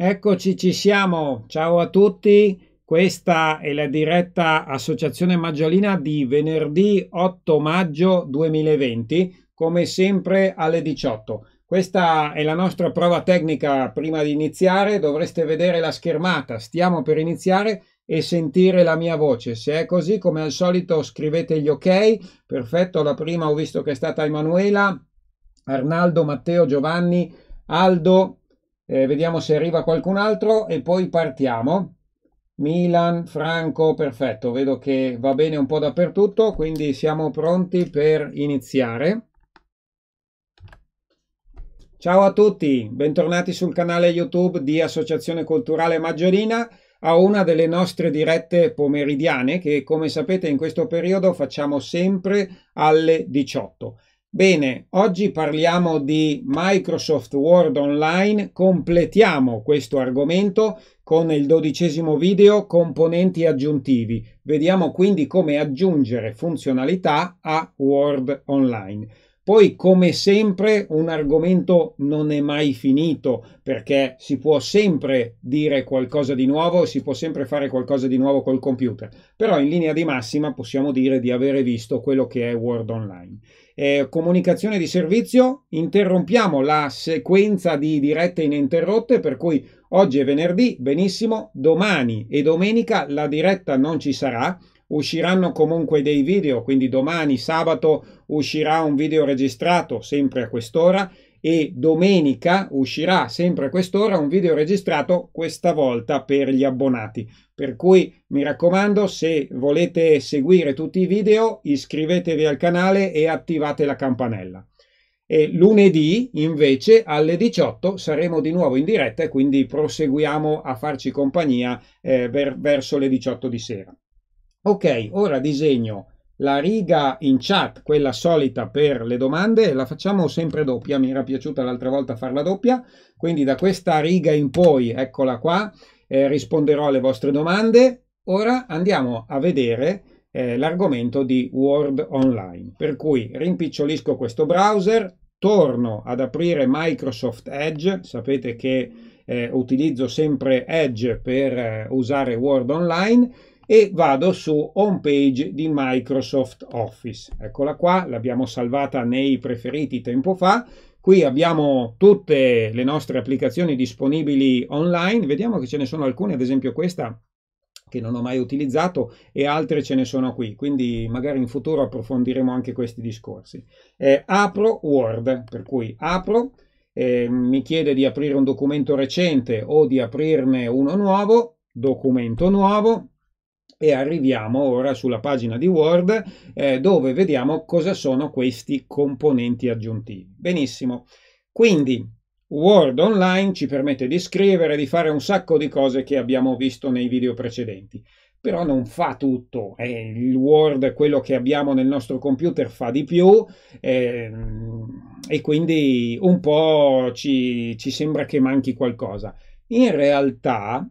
Eccoci, ci siamo. Ciao a tutti. Questa è la diretta Associazione Maggiolina di venerdì 8 maggio 2020, come sempre alle 18. Questa è la nostra prova tecnica prima di iniziare. Dovreste vedere la schermata. Stiamo per iniziare e sentire la mia voce. Se è così, come al solito, scrivete gli ok. Perfetto, la prima ho visto che è stata Emanuela, Arnaldo, Matteo, Giovanni, Aldo. Eh, vediamo se arriva qualcun altro e poi partiamo. Milan, Franco, perfetto, vedo che va bene un po' dappertutto, quindi siamo pronti per iniziare. Ciao a tutti, bentornati sul canale YouTube di Associazione Culturale Maggiorina a una delle nostre dirette pomeridiane che come sapete in questo periodo facciamo sempre alle 18. Bene, oggi parliamo di Microsoft Word Online, completiamo questo argomento con il dodicesimo video componenti aggiuntivi. Vediamo quindi come aggiungere funzionalità a Word Online. Poi, come sempre, un argomento non è mai finito perché si può sempre dire qualcosa di nuovo, si può sempre fare qualcosa di nuovo col computer, però in linea di massima possiamo dire di avere visto quello che è Word Online. Eh, comunicazione di servizio, interrompiamo la sequenza di dirette ininterrotte, per cui oggi è venerdì, benissimo, domani e domenica la diretta non ci sarà. Usciranno comunque dei video, quindi domani sabato uscirà un video registrato sempre a quest'ora e domenica uscirà sempre a quest'ora un video registrato questa volta per gli abbonati. Per cui mi raccomando, se volete seguire tutti i video, iscrivetevi al canale e attivate la campanella. E lunedì invece alle 18 saremo di nuovo in diretta e quindi proseguiamo a farci compagnia eh, ver- verso le 18 di sera. Ok, ora disegno la riga in chat, quella solita per le domande, la facciamo sempre doppia, mi era piaciuta l'altra volta farla doppia, quindi da questa riga in poi, eccola qua, eh, risponderò alle vostre domande. Ora andiamo a vedere eh, l'argomento di Word Online, per cui rimpicciolisco questo browser, torno ad aprire Microsoft Edge, sapete che eh, utilizzo sempre Edge per eh, usare Word Online, e vado su home page di Microsoft Office. Eccola qua, l'abbiamo salvata nei preferiti tempo fa. Qui abbiamo tutte le nostre applicazioni disponibili online. Vediamo che ce ne sono alcune, ad esempio questa che non ho mai utilizzato e altre ce ne sono qui, quindi magari in futuro approfondiremo anche questi discorsi. Eh, apro Word, per cui apro, eh, mi chiede di aprire un documento recente o di aprirne uno nuovo, documento nuovo, e arriviamo ora sulla pagina di Word eh, dove vediamo cosa sono questi componenti aggiuntivi. Benissimo, quindi Word Online ci permette di scrivere, di fare un sacco di cose che abbiamo visto nei video precedenti, però non fa tutto, eh, il Word, quello che abbiamo nel nostro computer, fa di più eh, e quindi un po' ci, ci sembra che manchi qualcosa. In realtà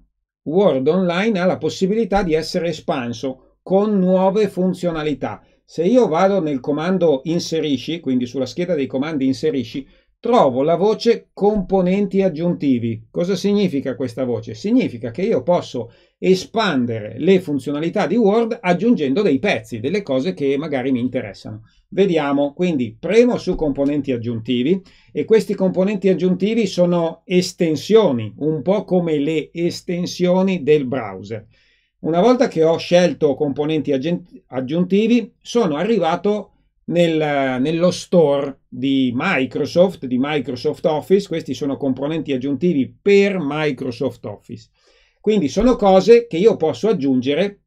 Word Online ha la possibilità di essere espanso con nuove funzionalità. Se io vado nel comando inserisci, quindi sulla scheda dei comandi inserisci, trovo la voce componenti aggiuntivi. Cosa significa questa voce? Significa che io posso espandere le funzionalità di Word aggiungendo dei pezzi, delle cose che magari mi interessano. Vediamo, quindi premo su componenti aggiuntivi e questi componenti aggiuntivi sono estensioni, un po' come le estensioni del browser. Una volta che ho scelto componenti aggiuntivi, sono arrivato nel, nello store di Microsoft, di Microsoft Office. Questi sono componenti aggiuntivi per Microsoft Office. Quindi sono cose che io posso aggiungere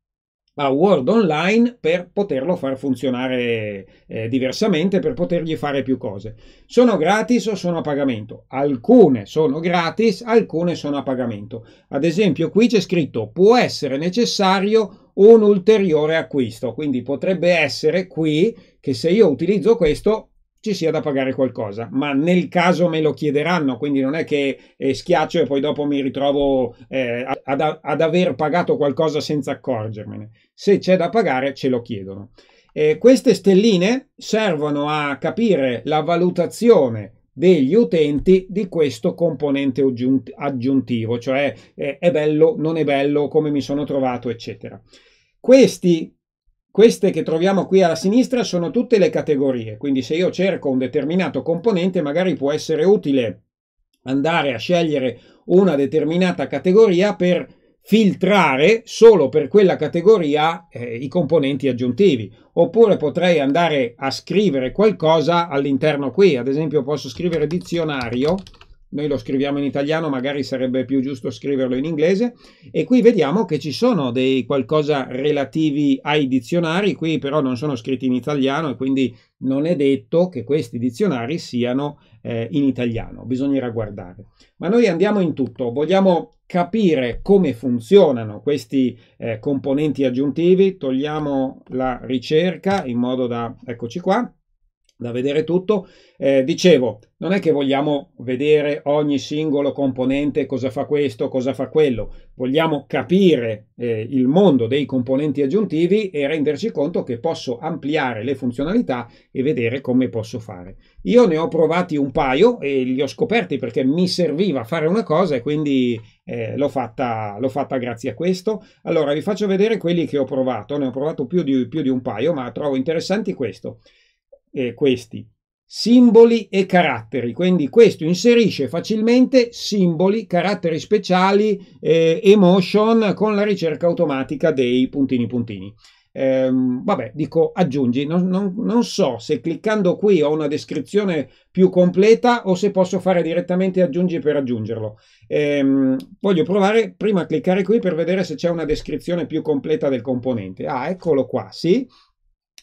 a Word Online per poterlo far funzionare eh, diversamente, per potergli fare più cose. Sono gratis o sono a pagamento? Alcune sono gratis, alcune sono a pagamento. Ad esempio qui c'è scritto può essere necessario un ulteriore acquisto, quindi potrebbe essere qui che se io utilizzo questo ci sia da pagare qualcosa, ma nel caso me lo chiederanno, quindi non è che eh, schiaccio e poi dopo mi ritrovo eh, ad, ad, aver pagato qualcosa senza accorgermene. Se c'è da pagare, ce lo chiedono. Eh, queste stelline servono a capire la valutazione degli utenti di questo componente aggiuntivo, cioè eh, è bello, non è bello, come mi sono trovato, eccetera. Questi, queste che troviamo qui alla sinistra sono tutte le categorie, quindi se io cerco un determinato componente magari può essere utile andare a scegliere una determinata categoria per filtrare solo per quella categoria eh, i componenti aggiuntivi. Oppure potrei andare a scrivere qualcosa all'interno qui ad esempio posso scrivere dizionario noi lo scriviamo in italiano, magari sarebbe più giusto scriverlo in inglese. E qui vediamo che ci sono dei qualcosa relativi ai dizionari, qui però non sono scritti in italiano e quindi non è detto che questi dizionari siano eh, in italiano, bisognerà guardare. Ma noi andiamo in tutto, vogliamo capire come funzionano questi eh, componenti aggiuntivi, togliamo la ricerca in modo da, eccoci qua, da vedere tutto. Eh, dicevo, non è che vogliamo vedere ogni singolo componente cosa fa questo, cosa fa quello, vogliamo capire eh, il mondo dei componenti aggiuntivi e renderci conto che posso ampliare le funzionalità e vedere come posso fare. Io ne ho provati un paio e li ho scoperti perché mi serviva fare una cosa e quindi eh, l'ho, fatta, fatta grazie a questo. Allora vi faccio vedere quelli che ho provato, ne ho provato più di, più di un paio, ma trovo interessanti questo eh, questi simboli e caratteri. Quindi questo inserisce facilmente simboli caratteri speciali eh, emotion con la ricerca automatica dei puntini puntini. Eh, vabbè dico aggiungi non, non, non, so se cliccando qui ho una descrizione più completa o se posso fare direttamente aggiungi per aggiungerlo. Eh, voglio provare prima a cliccare qui per vedere se c'è una descrizione più completa del componente. Ah eccolo qua sì.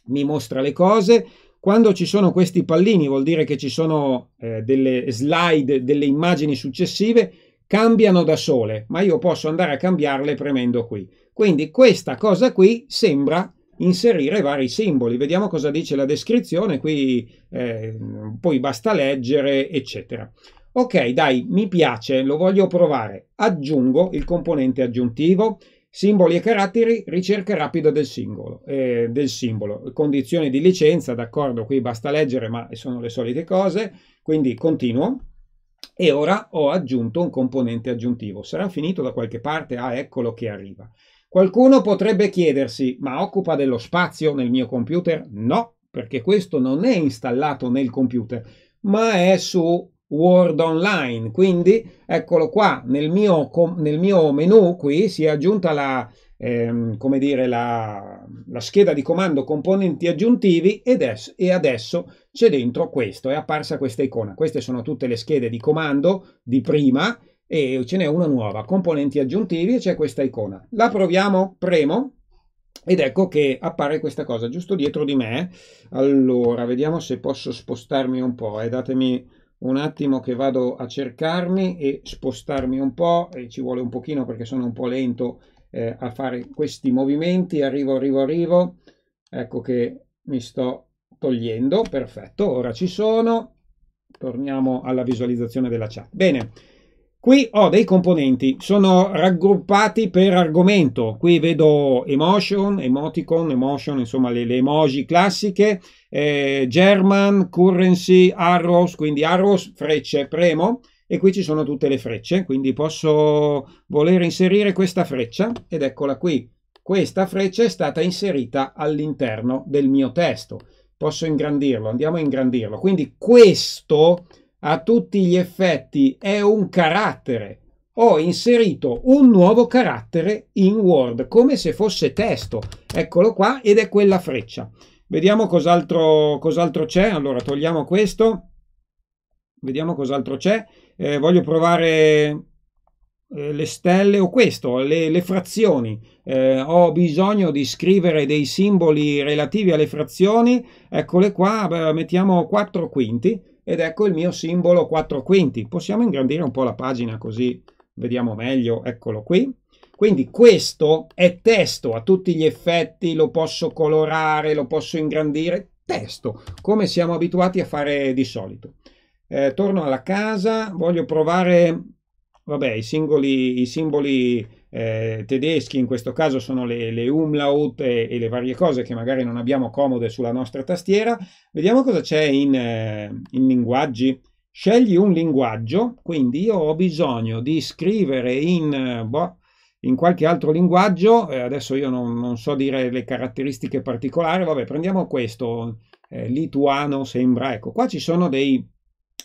Mi mostra le cose quando ci sono questi pallini vuol dire che ci sono eh, delle slide, delle immagini successive, cambiano da sole, ma io posso andare a cambiarle premendo qui. Quindi questa cosa qui sembra inserire vari simboli. Vediamo cosa dice la descrizione, qui eh, poi basta leggere, eccetera. Ok, dai, mi piace, lo voglio provare. Aggiungo il componente aggiuntivo Simboli e caratteri, ricerca rapida del, singolo, eh, del simbolo. Condizioni di licenza, d'accordo, qui basta leggere, ma sono le solite cose. Quindi continuo. E ora ho aggiunto un componente aggiuntivo. Sarà finito da qualche parte? Ah, eccolo che arriva. Qualcuno potrebbe chiedersi, ma occupa dello spazio nel mio computer? No, perché questo non è installato nel computer, ma è su Word Online. Quindi eccolo qua nel mio, nel mio menu qui si è aggiunta la, ehm, come dire, la, la, scheda di comando componenti aggiuntivi ed es, e adesso c'è dentro questo, è apparsa questa icona. Queste sono tutte le schede di comando di prima e ce n'è una nuova, componenti aggiuntivi e c'è questa icona. La proviamo, premo ed ecco che appare questa cosa giusto dietro di me. Allora, vediamo se posso spostarmi un po', eh, datemi un attimo che vado a cercarmi e spostarmi un po' e ci vuole un pochino perché sono un po' lento eh, a fare questi movimenti. Arrivo arrivo arrivo. Ecco che mi sto togliendo. Perfetto ora ci sono. Torniamo alla visualizzazione della chat. Bene Qui ho dei componenti, sono raggruppati per argomento. Qui vedo emotion, emoticon, emotion, insomma le, le emoji classiche, eh, German, currency, arrows, quindi arrows, frecce, premo e qui ci sono tutte le frecce, quindi posso voler inserire questa freccia ed eccola qui. Questa freccia è stata inserita all'interno del mio testo. Posso ingrandirlo, andiamo a ingrandirlo. Quindi questo a tutti gli effetti è un carattere. Ho inserito un nuovo carattere in Word come se fosse testo. Eccolo qua ed è quella freccia. Vediamo cos'altro, cos'altro c'è. Allora togliamo questo. Vediamo cos'altro c'è. Eh, voglio provare eh, le stelle o questo, le, le frazioni. Eh, ho bisogno di scrivere dei simboli relativi alle frazioni. Eccole qua. Mettiamo 4 quinti ed ecco il mio simbolo 4 quinti. Possiamo ingrandire un po' la pagina così vediamo meglio, eccolo qui. Quindi questo è testo a tutti gli effetti, lo posso colorare, lo posso ingrandire, testo, come siamo abituati a fare di solito. Eh, torno alla casa, voglio provare, vabbè, i, singoli, i simboli eh, tedeschi, in questo caso sono le, le umlaut e, e, le varie cose che magari non abbiamo comode sulla nostra tastiera. Vediamo cosa c'è in, eh, in linguaggi. scegli un linguaggio, quindi io ho bisogno di scrivere in, boh, in qualche altro linguaggio, eh, adesso io non, non, so dire le caratteristiche particolari, vabbè, prendiamo questo, eh, lituano sembra, ecco, qua ci sono dei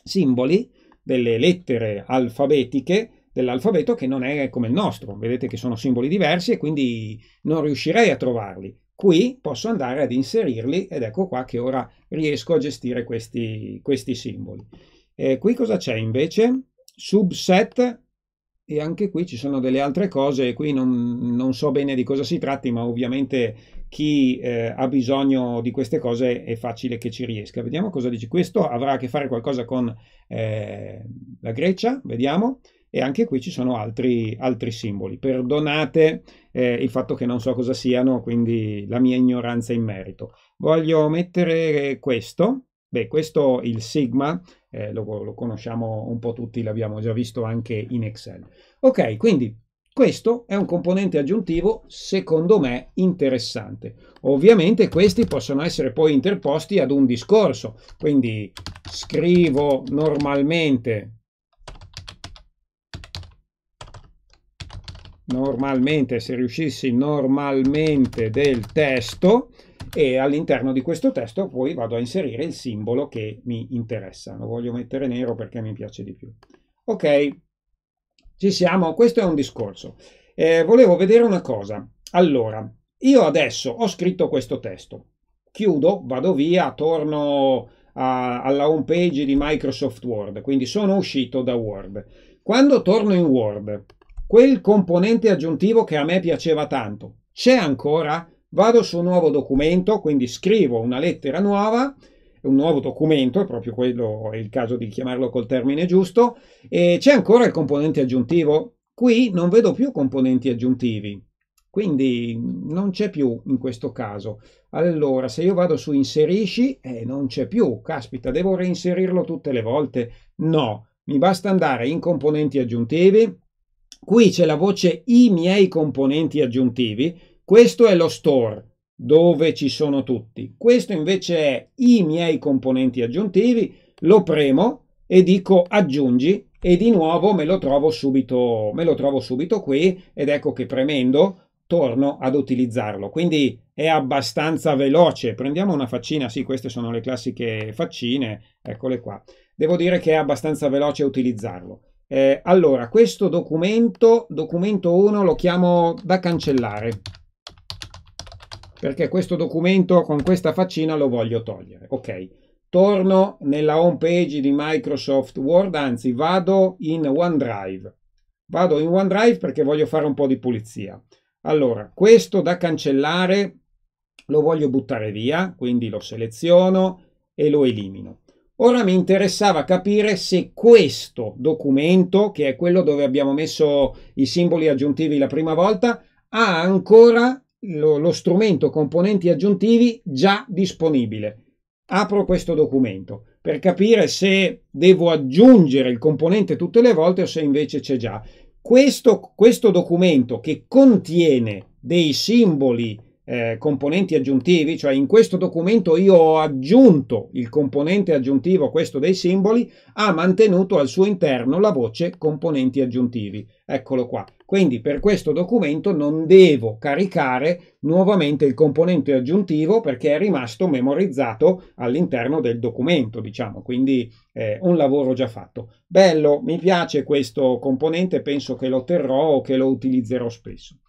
simboli, delle lettere alfabetiche dell'alfabeto che non è come il nostro, vedete che sono simboli diversi e quindi non riuscirei a trovarli. Qui posso andare ad inserirli ed ecco qua che ora riesco a gestire questi, questi simboli. Eh, qui cosa c'è invece? Subset e anche qui ci sono delle altre cose, qui non, non so bene di cosa si tratti, ma ovviamente chi eh, ha bisogno di queste cose è facile che ci riesca. Vediamo cosa dice. Questo avrà a che fare qualcosa con eh, la Grecia, vediamo, e anche qui ci sono altri, altri simboli. Perdonate eh, il fatto che non so cosa siano, quindi la mia ignoranza in merito. Voglio mettere questo, beh, questo il sigma eh, lo, lo, conosciamo un po' tutti, l'abbiamo già visto anche in Excel. Ok, quindi questo è un componente aggiuntivo secondo me interessante. Ovviamente questi possono essere poi interposti ad un discorso, quindi scrivo normalmente normalmente se riuscissi normalmente del testo e all'interno di questo testo poi vado a inserire il simbolo che mi interessa. Lo voglio mettere nero perché mi piace di più. Ok, ci siamo, questo è un discorso. Eh, volevo vedere una cosa. Allora, io adesso ho scritto questo testo, chiudo, vado via, torno a, alla home page di Microsoft Word, quindi sono uscito da Word. Quando torno in Word, quel componente aggiuntivo che a me piaceva tanto, c'è ancora? vado su un nuovo documento, quindi scrivo una lettera nuova, un nuovo documento, è proprio quello, è il caso di chiamarlo col termine giusto, e c'è ancora il componente aggiuntivo. Qui non vedo più componenti aggiuntivi, quindi non c'è più in questo caso. Allora, se io vado su inserisci, eh, non c'è più. Caspita, devo reinserirlo tutte le volte? No, mi basta andare in componenti aggiuntivi. Qui c'è la voce i miei componenti aggiuntivi questo è lo store dove ci sono tutti. Questo invece è i miei componenti aggiuntivi. Lo premo e dico aggiungi e di nuovo me lo trovo subito, me lo trovo subito qui ed ecco che premendo torno ad utilizzarlo. Quindi è abbastanza veloce. Prendiamo una faccina, sì, queste sono le classiche faccine, eccole qua. Devo dire che è abbastanza veloce utilizzarlo. Eh, allora, questo documento, documento 1, lo chiamo da cancellare perché questo documento con questa faccina lo voglio togliere. Ok, torno nella home page di Microsoft Word, anzi vado in OneDrive. Vado in OneDrive perché voglio fare un po' di pulizia. Allora, questo da cancellare lo voglio buttare via, quindi lo seleziono e lo elimino. Ora mi interessava capire se questo documento, che è quello dove abbiamo messo i simboli aggiuntivi la prima volta, ha ancora lo, lo strumento componenti aggiuntivi già disponibile. Apro questo documento per capire se devo aggiungere il componente tutte le volte o se invece c'è già. Questo, questo documento che contiene dei simboli eh, componenti aggiuntivi, cioè in questo documento io ho aggiunto il componente aggiuntivo, questo dei simboli, ha mantenuto al suo interno la voce componenti aggiuntivi. Eccolo qua. Quindi per questo documento non devo caricare nuovamente il componente aggiuntivo perché è rimasto memorizzato all'interno del documento, diciamo, quindi eh, un lavoro già fatto. Bello, mi piace questo componente, penso che lo terrò o che lo utilizzerò spesso.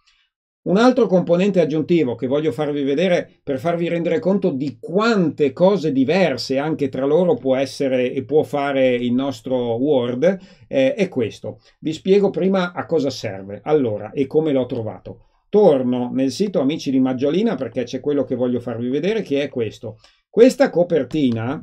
Un altro componente aggiuntivo che voglio farvi vedere per farvi rendere conto di quante cose diverse anche tra loro può essere e può fare il nostro Word eh, è questo. Vi spiego prima a cosa serve, allora, e come l'ho trovato. Torno nel sito Amici di Maggiolina perché c'è quello che voglio farvi vedere che è questo. Questa copertina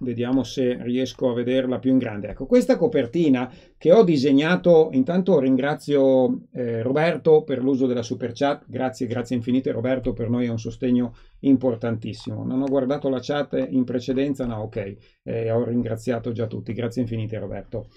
vediamo se riesco a vederla più in grande. Ecco, questa copertina che ho disegnato, intanto ringrazio eh, Roberto per l'uso della super chat, grazie, grazie infinite Roberto, per noi è un sostegno importantissimo. Non ho guardato la chat in precedenza, no, ok, eh, ho ringraziato già tutti, grazie infinite Roberto.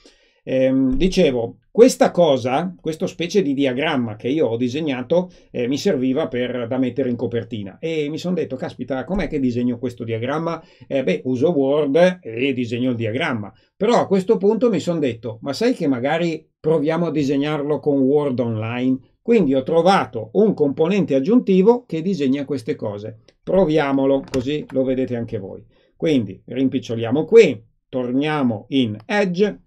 Ehm, dicevo, questa cosa, questo specie di diagramma che io ho disegnato, eh, mi serviva per, da mettere in copertina e mi sono detto, caspita, com'è che disegno questo diagramma? Eh, beh, uso Word e disegno il diagramma. Però a questo punto mi sono detto, ma sai che magari proviamo a disegnarlo con Word Online? Quindi ho trovato un componente aggiuntivo che disegna queste cose. Proviamolo, così lo vedete anche voi. Quindi rimpiccioliamo qui, torniamo in Edge,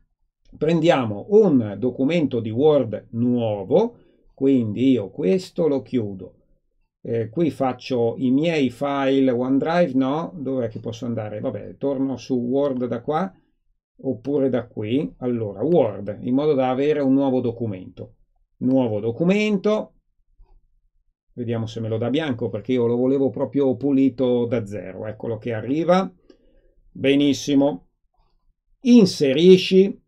prendiamo un documento di Word nuovo, quindi io questo lo chiudo. Eh, qui faccio i miei file OneDrive, no, dov'è che posso andare? Vabbè, torno su Word da qua oppure da qui. Allora, Word, in modo da avere un nuovo documento. Nuovo documento, vediamo se me lo dà bianco perché io lo volevo proprio pulito da zero. Eccolo che arriva. Benissimo. Inserisci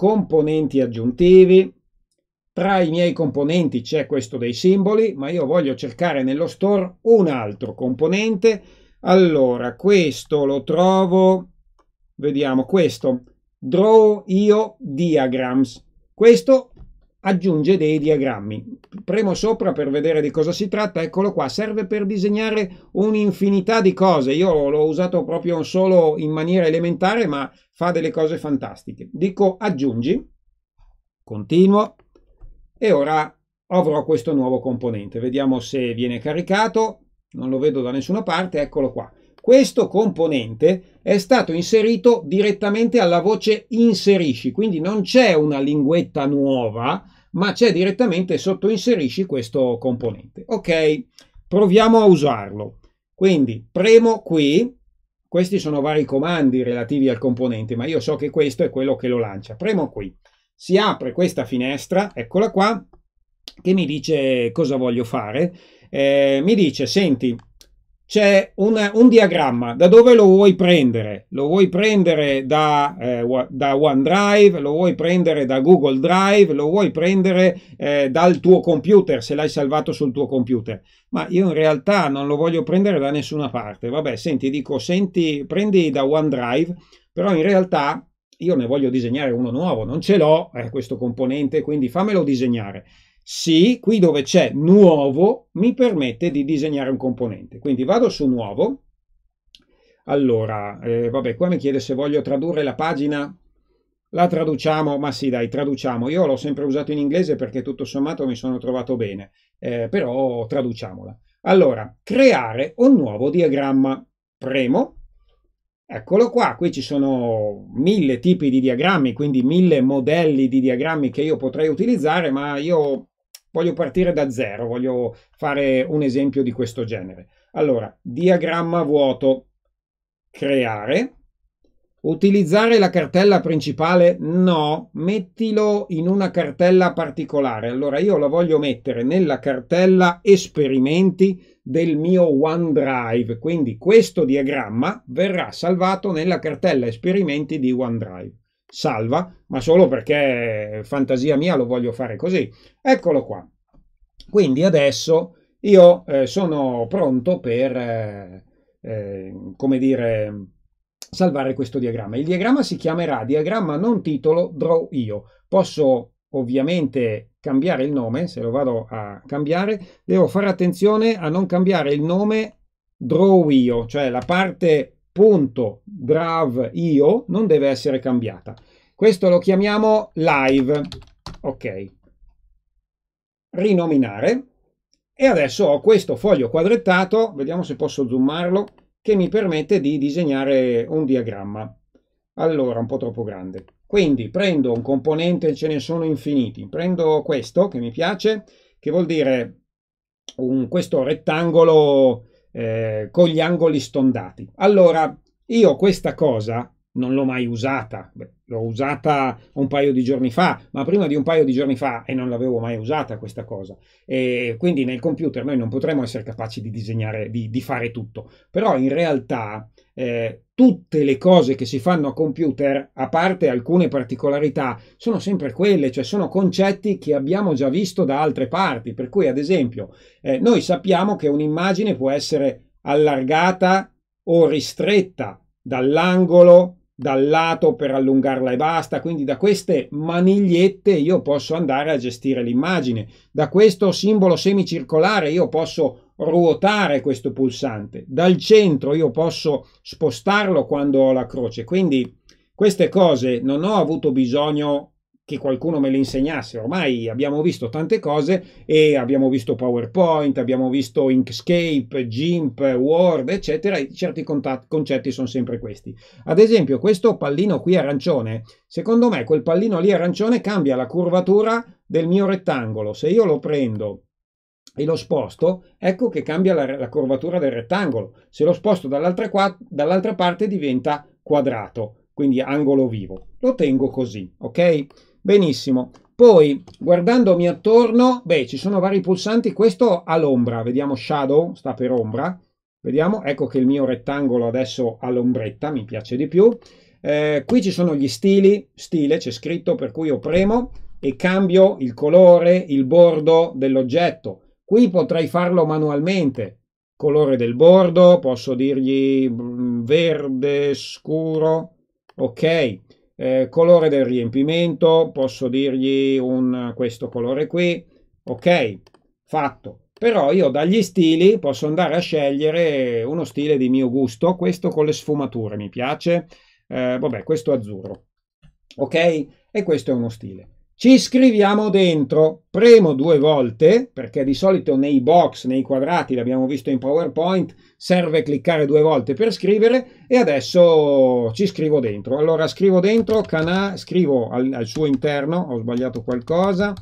componenti aggiuntivi. Tra i miei componenti c'è questo dei simboli, ma io voglio cercare nello store un altro componente. Allora, questo lo trovo, vediamo questo, Draw Io Diagrams. Questo aggiunge dei diagrammi. Premo sopra per vedere di cosa si tratta, eccolo qua, serve per disegnare un'infinità di cose. Io l'ho usato proprio solo in maniera elementare, ma fa delle cose fantastiche. Dico aggiungi, continuo e ora avrò questo nuovo componente. Vediamo se viene caricato, non lo vedo da nessuna parte, eccolo qua. Questo componente è stato inserito direttamente alla voce inserisci, quindi non c'è una linguetta nuova, ma c'è direttamente sotto inserisci questo componente. Ok, proviamo a usarlo. Quindi premo qui, questi sono vari comandi relativi al componente, ma io so che questo è quello che lo lancia. Premo qui, si apre questa finestra, eccola qua, che mi dice cosa voglio fare. Eh, mi dice, senti, c'è un, un, diagramma, da dove lo vuoi prendere? Lo vuoi prendere da, eh, da, OneDrive, lo vuoi prendere da Google Drive, lo vuoi prendere eh, dal tuo computer se l'hai salvato sul tuo computer. Ma io in realtà non lo voglio prendere da nessuna parte. Vabbè, senti, dico, senti, prendi da OneDrive, però in realtà io ne voglio disegnare uno nuovo, non ce l'ho eh, questo componente, quindi fammelo disegnare. Sì, qui dove c'è nuovo mi permette di disegnare un componente. Quindi vado su nuovo. Allora, eh, vabbè, qua mi chiede se voglio tradurre la pagina. La traduciamo, ma sì, dai, traduciamo. Io l'ho sempre usato in inglese perché tutto sommato mi sono trovato bene, eh, però traduciamola. Allora, creare un nuovo diagramma. Premo. Eccolo qua, qui ci sono mille tipi di diagrammi, quindi mille modelli di diagrammi che io potrei utilizzare, ma io Voglio partire da zero, voglio fare un esempio di questo genere. Allora, diagramma vuoto, creare, utilizzare la cartella principale? No, mettilo in una cartella particolare. Allora io la voglio mettere nella cartella esperimenti del mio OneDrive, quindi questo diagramma verrà salvato nella cartella esperimenti di OneDrive salva, ma solo perché fantasia mia lo voglio fare così. Eccolo qua. Quindi adesso io eh, sono pronto per, eh, eh, come dire, salvare questo diagramma. Il diagramma si chiamerà diagramma non titolo draw io. Posso ovviamente cambiare il nome, se lo vado a cambiare, devo fare attenzione a non cambiare il nome draw io, cioè la parte punto drav io non deve essere cambiata. Questo lo chiamiamo live. Ok. Rinominare. E adesso ho questo foglio quadrettato, vediamo se posso zoomarlo, che mi permette di disegnare un diagramma. Allora, un po' troppo grande. Quindi prendo un componente, ce ne sono infiniti. Prendo questo che mi piace, che vuol dire un, questo rettangolo eh, con gli angoli stondati. Allora, io questa cosa non l'ho mai usata, l'ho usata un paio di giorni fa, ma prima di un paio di giorni fa e non l'avevo mai usata questa cosa. E quindi nel computer noi non potremo essere capaci di disegnare, di, di fare tutto, però in realtà eh, tutte le cose che si fanno a computer, a parte alcune particolarità, sono sempre quelle, cioè sono concetti che abbiamo già visto da altre parti, per cui ad esempio eh, noi sappiamo che un'immagine può essere allargata o ristretta dall'angolo dal lato per allungarla e basta, quindi da queste manigliette io posso andare a gestire l'immagine, da questo simbolo semicircolare io posso ruotare questo pulsante, dal centro io posso spostarlo quando ho la croce, quindi queste cose non ho avuto bisogno che qualcuno me le insegnasse. Ormai abbiamo visto tante cose e abbiamo visto PowerPoint, abbiamo visto Inkscape, GIMP, Word, eccetera, e certi concetti sono sempre questi. Ad esempio, questo pallino qui arancione, secondo me quel pallino lì arancione cambia la curvatura del mio rettangolo. Se io lo prendo e lo sposto, ecco che cambia la, la curvatura del rettangolo. Se lo sposto dall'altra, dall'altra parte diventa quadrato, quindi angolo vivo. Lo tengo così, ok? Benissimo. Poi, guardandomi attorno, beh, ci sono vari pulsanti. Questo ha l'ombra, vediamo shadow, sta per ombra. Vediamo, ecco che il mio rettangolo adesso ha l'ombretta, mi piace di più. Eh, qui ci sono gli stili, stile, c'è scritto, per cui io premo e cambio il colore, il bordo dell'oggetto. Qui potrei farlo manualmente. Colore del bordo, posso dirgli mm, verde scuro, ok eh, colore del riempimento, posso dirgli un, questo colore qui, ok, fatto. Però io dagli stili posso andare a scegliere uno stile di mio gusto, questo con le sfumature mi piace, eh, vabbè questo azzurro, ok? E questo è uno stile. Ci scriviamo dentro, premo due volte, perché di solito nei box, nei quadrati, l'abbiamo visto in PowerPoint, serve cliccare due volte per scrivere e adesso ci scrivo dentro. Allora scrivo dentro, cana scrivo al, al suo interno, ho sbagliato qualcosa,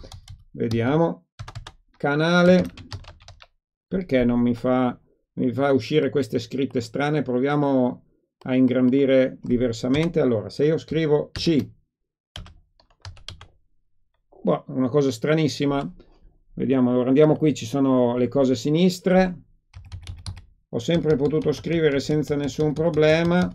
vediamo, canale, perché non mi fa, mi fa uscire queste scritte strane, proviamo a ingrandire diversamente. Allora, se io scrivo C, Boh, una cosa stranissima. Vediamo, allora andiamo qui, ci sono le cose sinistre. Ho sempre potuto scrivere senza nessun problema.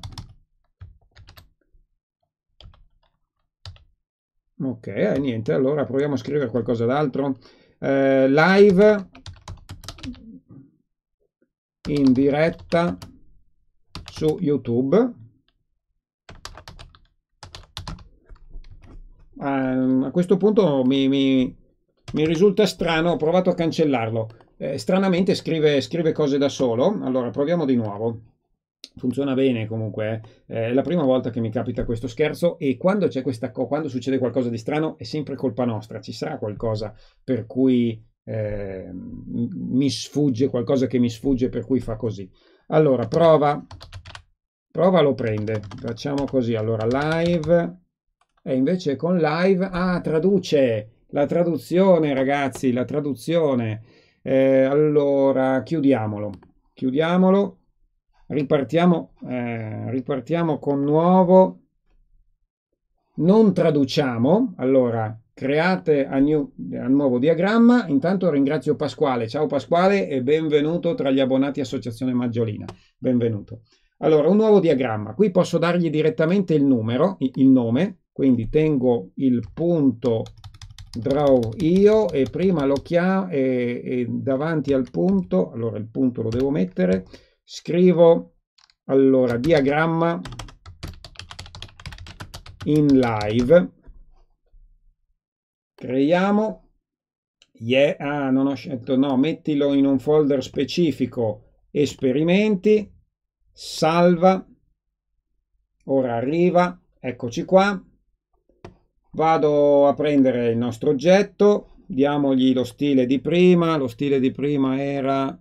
Ok, eh, niente, allora proviamo a scrivere qualcosa d'altro. Eh, live in diretta su YouTube. A, a questo punto mi, mi, mi, risulta strano, ho provato a cancellarlo. Eh, stranamente scrive, scrive cose da solo, allora proviamo di nuovo. Funziona bene comunque, eh. è la prima volta che mi capita questo scherzo e quando, questa, quando succede qualcosa di strano è sempre colpa nostra, ci sarà qualcosa per cui eh, mi sfugge, qualcosa che mi sfugge per cui fa così. Allora prova, prova lo prende, facciamo così, allora live e invece con live, ah, traduce, la traduzione ragazzi, la traduzione. Eh, allora, chiudiamolo, chiudiamolo, ripartiamo, eh, ripartiamo con nuovo. Non traduciamo, allora create a, new, a nuovo diagramma. Intanto ringrazio Pasquale. Ciao Pasquale e benvenuto tra gli abbonati Associazione Maggiolina. Benvenuto. Allora, un nuovo diagramma. Qui posso dargli direttamente il numero, il nome, quindi tengo il punto draw io e prima lo chiamo e, e, davanti al punto allora il punto lo devo mettere scrivo allora diagramma in live. Creiamo. Yeah, ah non ho scelto no mettilo in un folder specifico esperimenti salva. Ora arriva eccoci qua vado a prendere il nostro oggetto diamogli lo stile di prima lo stile di prima era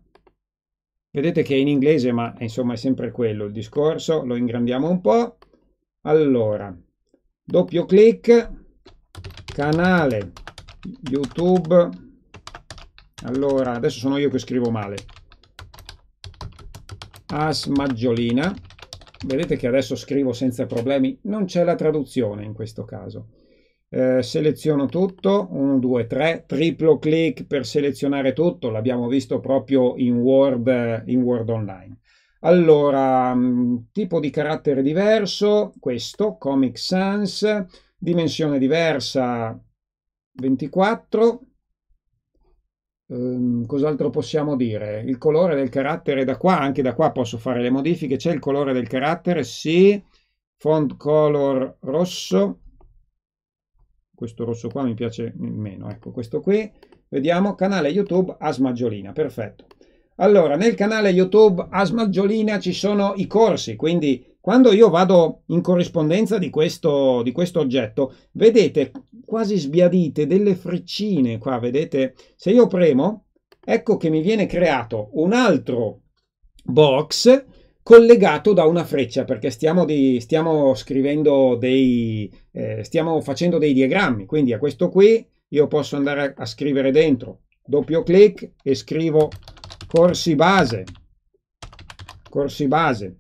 vedete che è in inglese ma insomma è sempre quello il discorso lo ingrandiamo un po' allora doppio clic canale youtube. Allora adesso sono io che scrivo male. As maggiolina. Vedete che adesso scrivo senza problemi non c'è la traduzione in questo caso eh, seleziono tutto 1 2 3 triplo clic per selezionare tutto l'abbiamo visto proprio in word in word online. Allora mm, tipo di carattere diverso questo comic sans dimensione diversa 24 ehm, cos'altro possiamo dire? Il colore del carattere da qua anche da qua posso fare le modifiche c'è il colore del carattere sì font color rosso, questo rosso qua mi piace meno, ecco questo qui, vediamo, canale YouTube Asmaggiolina, perfetto. Allora, nel canale YouTube Asmaggiolina ci sono i corsi, quindi quando io vado in corrispondenza di questo, di questo oggetto, vedete quasi sbiadite delle freccine qua, vedete? Se io premo, ecco che mi viene creato un altro box collegato da una freccia perché stiamo, di, stiamo scrivendo dei eh, stiamo facendo dei diagrammi. Quindi a questo qui io posso andare a, a scrivere dentro doppio clic e scrivo corsi base corsi base.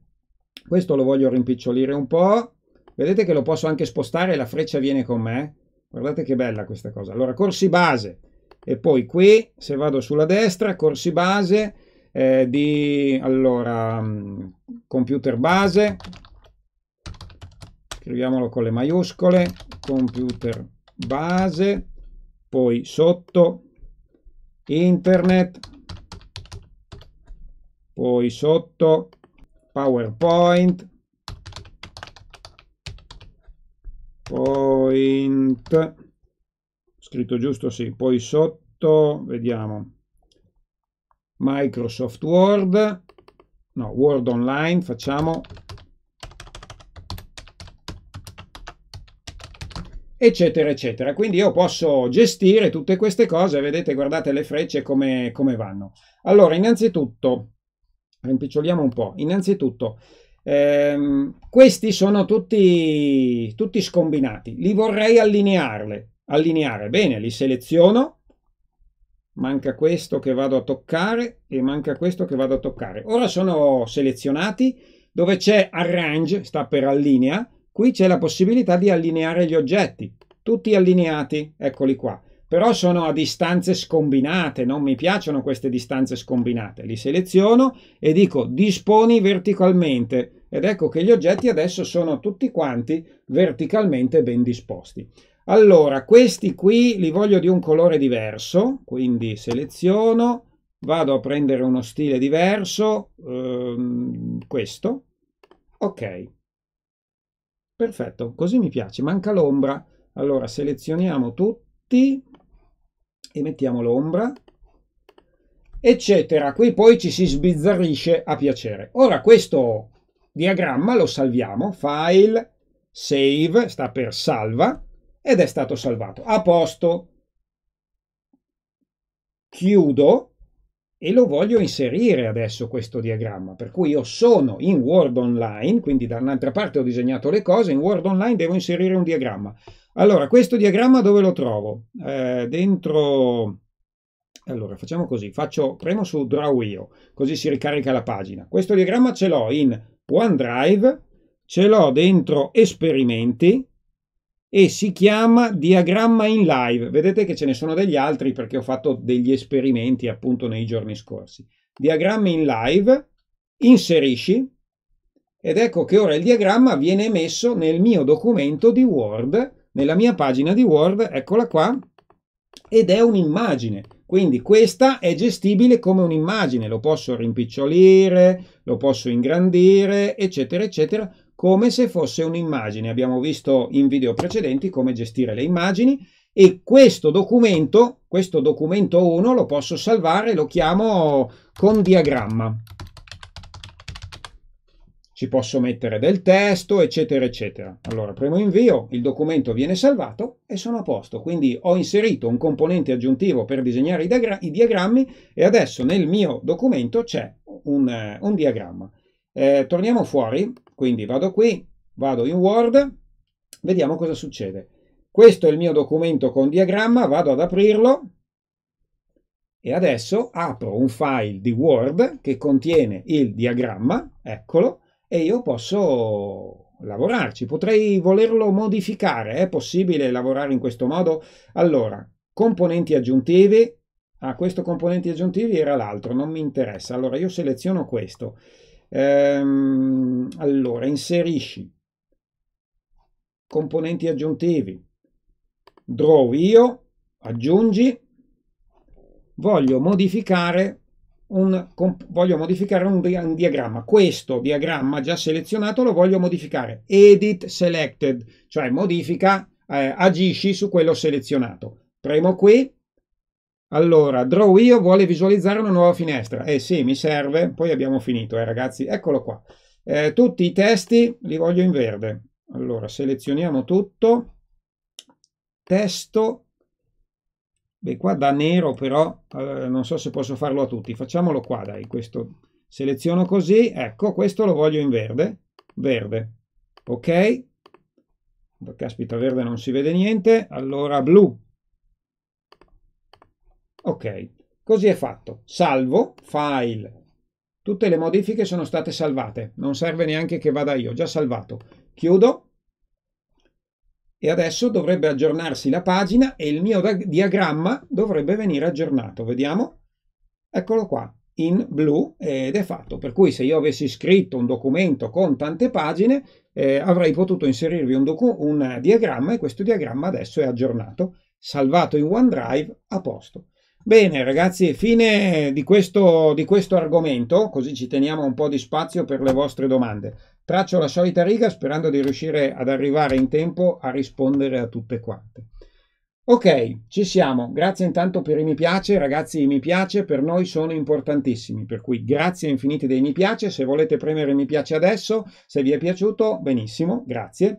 Questo lo voglio rimpicciolire un po' vedete che lo posso anche spostare la freccia viene con me. Guardate che bella questa cosa. Allora corsi base e poi qui se vado sulla destra corsi base eh, di allora mm, computer base. Scriviamolo con le maiuscole. Computer base. Poi sotto internet. Poi sotto powerpoint. Point. Scritto giusto sì. Poi sotto vediamo Microsoft Word, no, Word Online, facciamo. Eccetera eccetera. Quindi io posso gestire tutte queste cose vedete guardate le frecce come, come vanno. Allora innanzitutto rimpiccioliamo un po' innanzitutto ehm, questi sono tutti, tutti scombinati. Li vorrei allinearle allineare. Bene li seleziono manca questo che vado a toccare e manca questo che vado a toccare. Ora sono selezionati dove c'è arrange, sta per allinea, qui c'è la possibilità di allineare gli oggetti, tutti allineati, eccoli qua. Però sono a distanze scombinate, non mi piacciono queste distanze scombinate. Li seleziono e dico disponi verticalmente ed ecco che gli oggetti adesso sono tutti quanti verticalmente ben disposti. Allora, questi qui li voglio di un colore diverso, quindi seleziono, vado a prendere uno stile diverso, ehm, questo, ok. Perfetto, così mi piace, manca l'ombra. Allora, selezioniamo tutti e mettiamo l'ombra, eccetera. Qui poi ci si sbizzarrisce a piacere. Ora questo diagramma lo salviamo, file, save, sta per salva, ed è stato salvato. A posto. Chiudo e lo voglio inserire adesso questo diagramma, per cui io sono in Word Online, quindi da un'altra parte ho disegnato le cose, in Word Online devo inserire un diagramma. Allora, questo diagramma dove lo trovo? Eh, dentro... Allora, facciamo così, faccio, premo su Draw Io, così si ricarica la pagina. Questo diagramma ce l'ho in OneDrive, ce l'ho dentro Esperimenti, e si chiama diagramma in live. Vedete che ce ne sono degli altri perché ho fatto degli esperimenti appunto nei giorni scorsi. Diagrammi in live, inserisci ed ecco che ora il diagramma viene messo nel mio documento di Word, nella mia pagina di Word, eccola qua, ed è un'immagine. Quindi questa è gestibile come un'immagine, lo posso rimpicciolire, lo posso ingrandire, eccetera, eccetera, come se fosse un'immagine. Abbiamo visto in video precedenti come gestire le immagini e questo documento, questo documento 1 lo posso salvare, lo chiamo con diagramma. Ci posso mettere del testo, eccetera, eccetera. Allora, premo invio, il documento viene salvato e sono a posto. Quindi ho inserito un componente aggiuntivo per disegnare i, diagra i diagrammi e adesso nel mio documento c'è un, un diagramma. Eh, torniamo fuori, quindi vado qui, vado in Word, vediamo cosa succede. Questo è il mio documento con diagramma, vado ad aprirlo e adesso apro un file di Word che contiene il diagramma, eccolo, e io posso lavorarci. Potrei volerlo modificare, è possibile lavorare in questo modo? Allora, componenti aggiuntivi, ah, questo componenti aggiuntivi era l'altro, non mi interessa. Allora io seleziono questo Ehm, allora, inserisci componenti aggiuntivi, draw io, aggiungi, voglio modificare un, voglio modificare un, un, diagramma. Questo diagramma già selezionato lo voglio modificare. Edit selected, cioè modifica, eh, agisci su quello selezionato. Premo qui. Allora, Draw io vuole visualizzare una nuova finestra. Eh sì, mi serve. Poi abbiamo finito, eh ragazzi. Eccolo qua. Eh, tutti i testi li voglio in verde. Allora, selezioniamo tutto. Testo Beh, qua da nero però eh, non so se posso farlo a tutti. Facciamolo qua, dai, questo seleziono così. Ecco, questo lo voglio in verde. Verde. Ok. Caspita, verde non si vede niente. Allora blu. Ok. Così è fatto. Salvo, file. Tutte le modifiche sono state salvate. Non serve neanche che vada io. Già salvato. Chiudo e adesso dovrebbe aggiornarsi la pagina e il mio diagramma dovrebbe venire aggiornato. Vediamo? Eccolo qua, in blu ed è fatto. Per cui se io avessi scritto un documento con tante pagine eh, avrei potuto inserirvi un, un diagramma e questo diagramma adesso è aggiornato, salvato in OneDrive a posto. Bene ragazzi, fine di questo, di questo argomento, così ci teniamo un po' di spazio per le vostre domande. Traccio la solita riga sperando di riuscire ad arrivare in tempo a rispondere a tutte quante. Ok, ci siamo. Grazie intanto per i mi piace, ragazzi, i mi piace per noi sono importantissimi, per cui grazie infinite dei mi piace, se volete premere mi piace adesso, se vi è piaciuto, benissimo, grazie.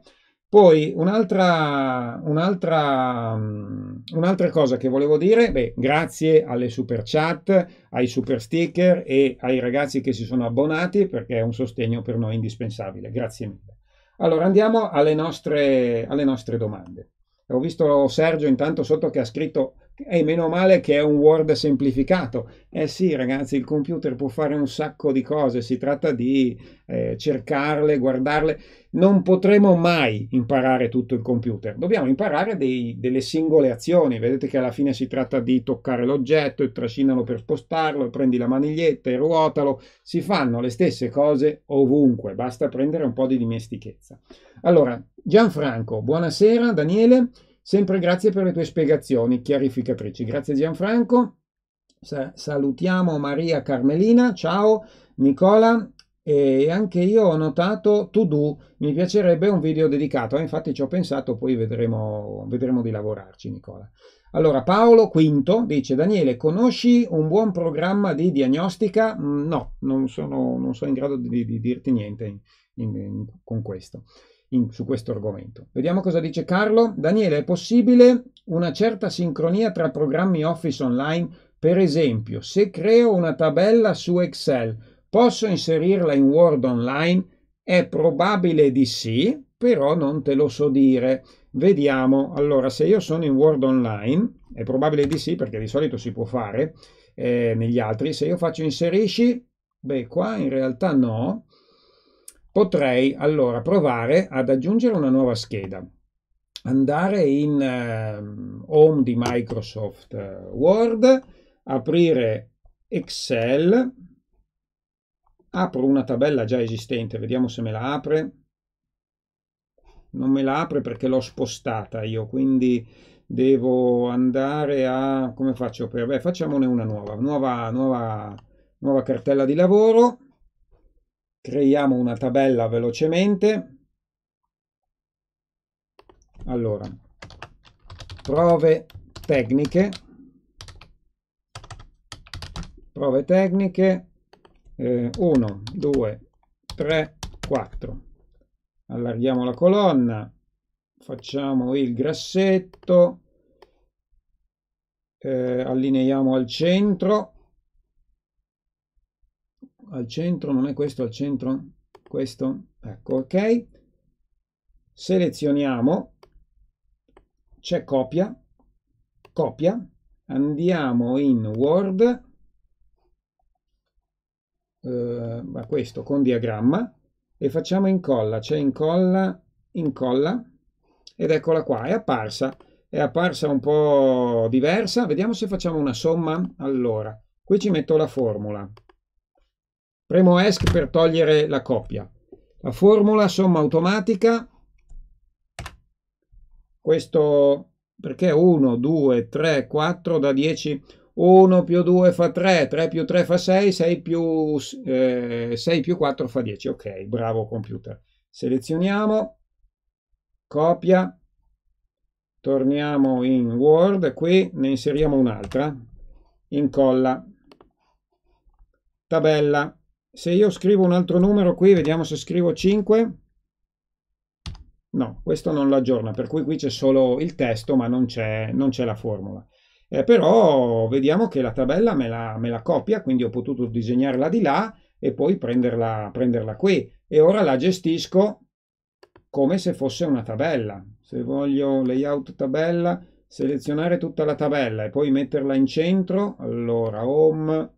Poi un'altra, un'altra, mm, un'altra cosa che volevo dire, beh, grazie alle super chat, ai super sticker e ai ragazzi che si sono abbonati perché è un sostegno per noi indispensabile. Grazie mille. Allora andiamo alle nostre, alle nostre domande. Ho visto Sergio intanto sotto che ha scritto e meno male che è un Word semplificato. Eh sì, ragazzi, il computer può fare un sacco di cose, si tratta di eh, cercarle, guardarle. Non potremo mai imparare tutto il computer, dobbiamo imparare dei, delle singole azioni. Vedete che alla fine si tratta di toccare l'oggetto, e trascinalo per spostarlo, prendi la maniglietta e ruotalo. Si fanno le stesse cose ovunque, basta prendere un po' di dimestichezza. Allora, Gianfranco, buonasera, Daniele. Sempre grazie per le tue spiegazioni chiarificatrici. Grazie Gianfranco. Sa- salutiamo Maria Carmelina. Ciao Nicola. E anche io ho notato to do. Mi piacerebbe un video dedicato. Eh, infatti ci ho pensato, poi vedremo, vedremo di lavorarci, Nicola. Allora, Paolo Quinto dice: Daniele, conosci un buon programma di diagnostica? Mm, no, non sono, non sono in grado di, di dirti niente in, in, in, con questo su questo argomento. Vediamo cosa dice Carlo. Daniele, è possibile una certa sincronia tra programmi Office online? Per esempio, se creo una tabella su Excel, posso inserirla in Word online? È probabile di sì, però non te lo so dire. Vediamo. Allora, se io sono in Word online, è probabile di sì perché di solito si può fare eh, negli altri. Se io faccio inserisci, beh, qua in realtà no potrei allora provare ad aggiungere una nuova scheda andare in uh, home di Microsoft uh, Word aprire Excel apro una tabella già esistente vediamo se me la apre. Non me la apre perché l'ho spostata io quindi devo andare a come faccio per beh facciamone una nuova nuova nuova nuova cartella di lavoro. Creiamo una tabella velocemente. Allora prove tecniche. Prove tecniche 1 2 3 4 allarghiamo la colonna facciamo il grassetto eh, allineiamo al centro al centro, non è questo al centro? Questo? Ecco, ok. Selezioniamo, c'è copia, copia, andiamo in Word, eh, questo con diagramma, e facciamo incolla, c'è incolla, incolla, ed eccola qua, è apparsa, è apparsa un po' diversa, vediamo se facciamo una somma, allora, qui ci metto la formula, Premo ESC per togliere la coppia. La formula somma automatica, questo perché 1, 2, 3, 4 da 10, 1 più 2 fa 3, 3 più 3 fa 6, 6 più, eh, 6 più 4 fa 10. Ok, bravo computer. Selezioniamo, copia, torniamo in Word, qui ne inseriamo un'altra, incolla, tabella. Se io scrivo un altro numero qui, vediamo se scrivo 5, no, questo non lo aggiorna, per cui qui c'è solo il testo ma non c'è la formula. Eh, però vediamo che la tabella me la, me la, copia, quindi ho potuto disegnarla di là e poi prenderla, prenderla qui. E ora la gestisco come se fosse una tabella. Se voglio layout tabella, selezionare tutta la tabella e poi metterla in centro, allora home,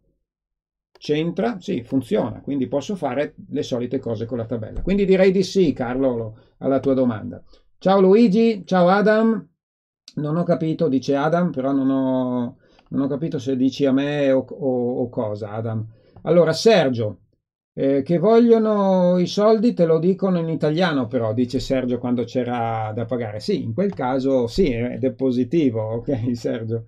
centra, sì, funziona, quindi posso fare le solite cose con la tabella. Quindi direi di sì, Carlo, alla tua domanda. Ciao Luigi, ciao Adam. Non ho capito, dice Adam, però non ho, non ho capito se dici a me o, o, o cosa, Adam. Allora, Sergio, eh, che vogliono i soldi te lo dicono in italiano, però, dice Sergio quando c'era da pagare. Sì, in quel caso sì, ed è positivo, ok, Sergio.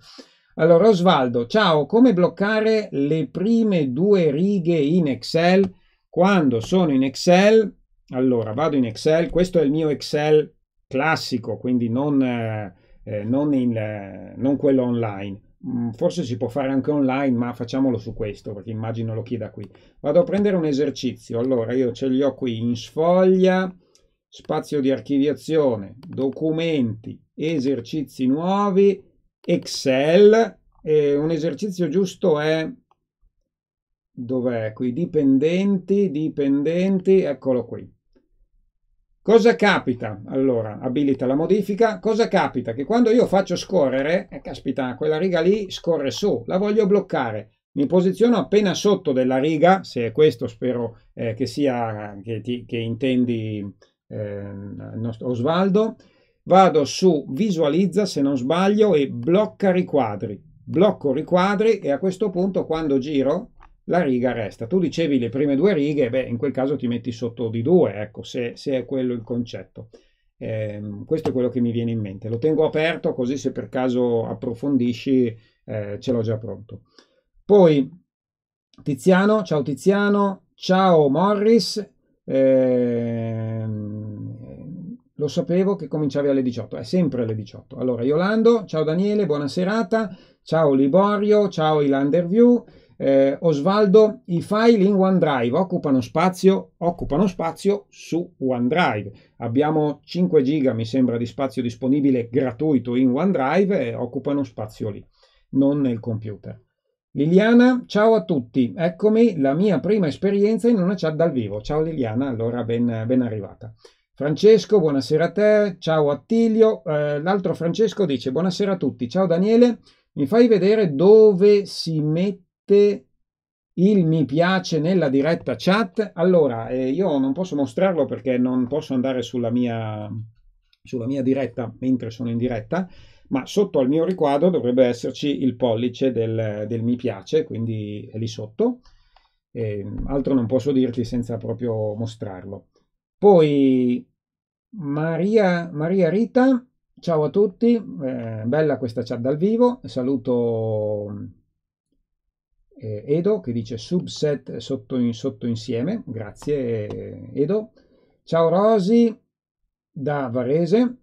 Allora, Osvaldo, ciao, come bloccare le prime due righe in Excel quando sono in Excel? Allora, vado in Excel, questo è il mio Excel classico, quindi non... Eh, eh, non, in, eh, non, quello online. Mm, forse si può fare anche online, ma facciamolo su questo perché immagino lo chieda qui. Vado a prendere un esercizio. Allora io ce li ho qui in sfoglia, spazio di archiviazione, documenti, esercizi nuovi, Excel. E un esercizio giusto è dov'è qui? Dipendenti, dipendenti, eccolo qui. Cosa capita? Allora, abilita la modifica. Cosa capita? Che quando io faccio scorrere, eh, caspita, quella riga lì scorre su, la voglio bloccare. Mi posiziono appena sotto della riga, se è questo spero eh, che sia, che, ti, che intendi eh, Osvaldo. Vado su visualizza, se non sbaglio, e blocca riquadri. Blocco riquadri e a questo punto quando giro la riga resta. Tu dicevi le prime due righe, beh, in quel caso ti metti sotto di due, ecco, se, se è quello il concetto. Eh, questo è quello che mi viene in mente. Lo tengo aperto così se per caso approfondisci eh, ce l'ho già pronto. Poi Tiziano, ciao Tiziano, ciao Morris. Eh, lo sapevo che cominciavi alle 18, è sempre alle 18. Allora, Yolando, ciao Daniele, buona serata. Ciao Liborio, ciao Ilanderview. Eh, Osvaldo, i file in OneDrive occupano spazio, occupano spazio su OneDrive. Abbiamo 5 giga, mi sembra, di spazio disponibile gratuito in OneDrive e occupano spazio lì, non nel computer. Liliana, ciao a tutti, eccomi la mia prima esperienza in una chat dal vivo. Ciao Liliana, allora ben, ben arrivata. Francesco, buonasera a te, ciao Attilio. Eh, l'altro Francesco dice buonasera a tutti, ciao Daniele, mi fai vedere dove si mette il mi piace nella diretta chat. Allora, eh, io non posso mostrarlo perché non posso andare sulla mia, sulla mia diretta mentre sono in diretta, ma sotto al mio riquadro dovrebbe esserci il pollice del, del mi piace, quindi è lì sotto. Eh, altro non posso dirti senza proprio mostrarlo. Poi Maria, Maria Rita, ciao a tutti, eh, bella questa chat dal vivo, saluto eh, Edo che dice subset sotto, in, sotto insieme, grazie Edo. Ciao Rosi da Varese.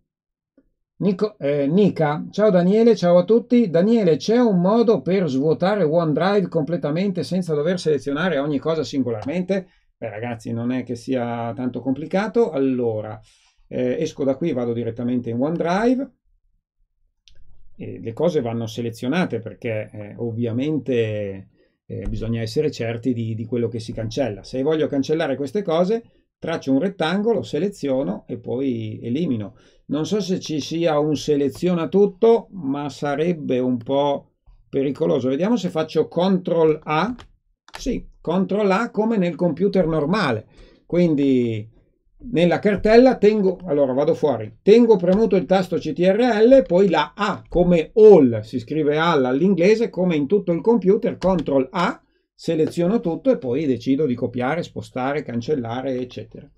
Nico, eh, Nica, ciao Daniele, ciao a tutti. Daniele, c'è un modo per svuotare OneDrive completamente senza dover selezionare ogni cosa singolarmente? Beh ragazzi, non è che sia tanto complicato. Allora, eh, esco da qui, vado direttamente in OneDrive. E le cose vanno selezionate perché eh, ovviamente eh, bisogna essere certi di, di, quello che si cancella. Se voglio cancellare queste cose, traccio un rettangolo, seleziono e poi elimino. Non so se ci sia un seleziona tutto, ma sarebbe un po' pericoloso. Vediamo se faccio CTRL A. Sì, CTRL A come nel computer normale. Quindi nella cartella tengo, allora vado fuori, tengo premuto il tasto CTRL, poi la A come all, si scrive all all'inglese, come in tutto il computer, CTRL A, seleziono tutto e poi decido di copiare, spostare, cancellare, eccetera.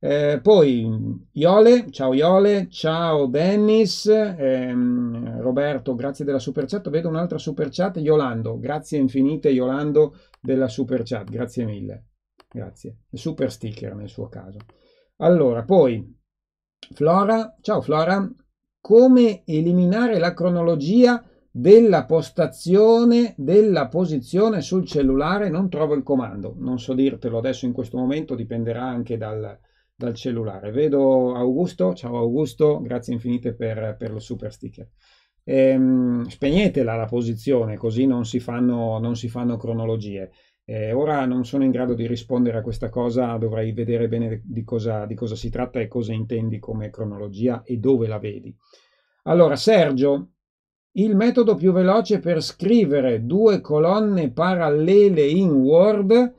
Eh, poi Iole, ciao Iole, ciao Dennis, ehm, Roberto, grazie della super chat. Vedo un'altra super chat, Yolando, grazie infinite Yolando della super chat, grazie mille, grazie. Super sticker nel suo caso. Allora, poi Flora, ciao Flora, come eliminare la cronologia della postazione della posizione sul cellulare? Non trovo il comando, non so dirtelo adesso in questo momento, dipenderà anche dal dal cellulare. Vedo Augusto, ciao Augusto, grazie infinite per, per lo super sticker. Ehm, spegnetela la posizione, così non si fanno, non si fanno cronologie. Eh, ora non sono in grado di rispondere a questa cosa, dovrei vedere bene di cosa, di cosa si tratta e cosa intendi come cronologia e dove la vedi. Allora, Sergio, il metodo più veloce per scrivere due colonne parallele in Word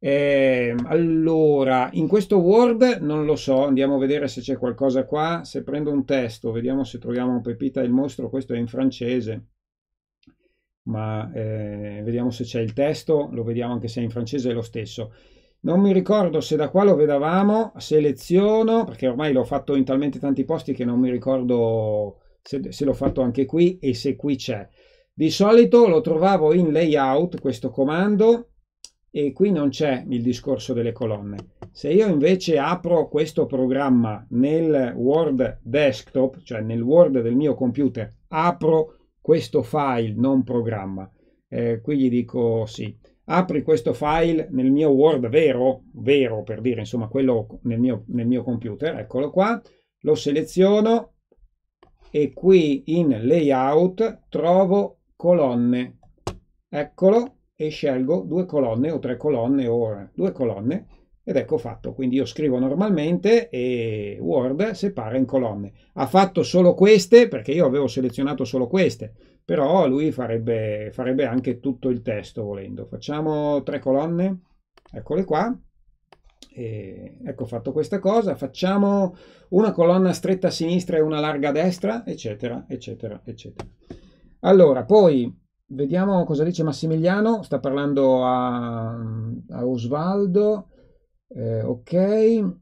eh, allora, in questo Word non lo so, andiamo a vedere se c'è qualcosa qua. Se prendo un testo, vediamo se troviamo Pepita il mostro, questo è in francese, ma eh, vediamo se c'è il testo, lo vediamo anche se è in francese è lo stesso. Non mi ricordo se da qua lo vedavamo, seleziono, perché ormai l'ho fatto in talmente tanti posti che non mi ricordo se, se l'ho fatto anche qui e se qui c'è. Di solito lo trovavo in layout, questo comando, e qui non c'è il discorso delle colonne. Se io invece apro questo programma nel Word desktop, cioè nel Word del mio computer, apro questo file, non programma, eh, qui gli dico sì, apri questo file nel mio Word vero, vero per dire insomma quello nel mio, nel mio computer, eccolo qua, lo seleziono e qui in layout trovo colonne, eccolo, e scelgo due colonne o tre colonne o due colonne ed ecco fatto. Quindi io scrivo normalmente e Word separa in colonne. Ha fatto solo queste perché io avevo selezionato solo queste, però lui farebbe, farebbe anche tutto il testo volendo. Facciamo tre colonne, eccole qua. E ecco fatto questa cosa, facciamo una colonna stretta a sinistra e una larga a destra, eccetera, eccetera, eccetera. Allora, poi Vediamo cosa dice Massimiliano, sta parlando a, a Osvaldo, eh, ok,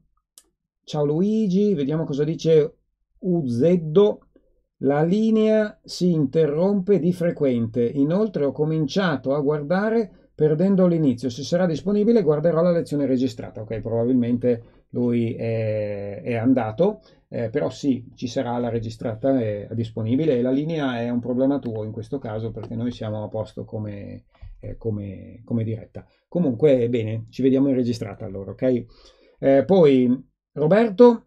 ciao Luigi, vediamo cosa dice Uzeddo, la linea si interrompe di frequente, inoltre ho cominciato a guardare perdendo l'inizio, se sarà disponibile guarderò la lezione registrata, ok, probabilmente lui è, è andato, eh, però sì, ci sarà la registrata è disponibile. E la linea è un problema tuo in questo caso perché noi siamo a posto come, eh, come, come diretta. Comunque, bene, ci vediamo in registrata allora, ok? Eh, poi, Roberto,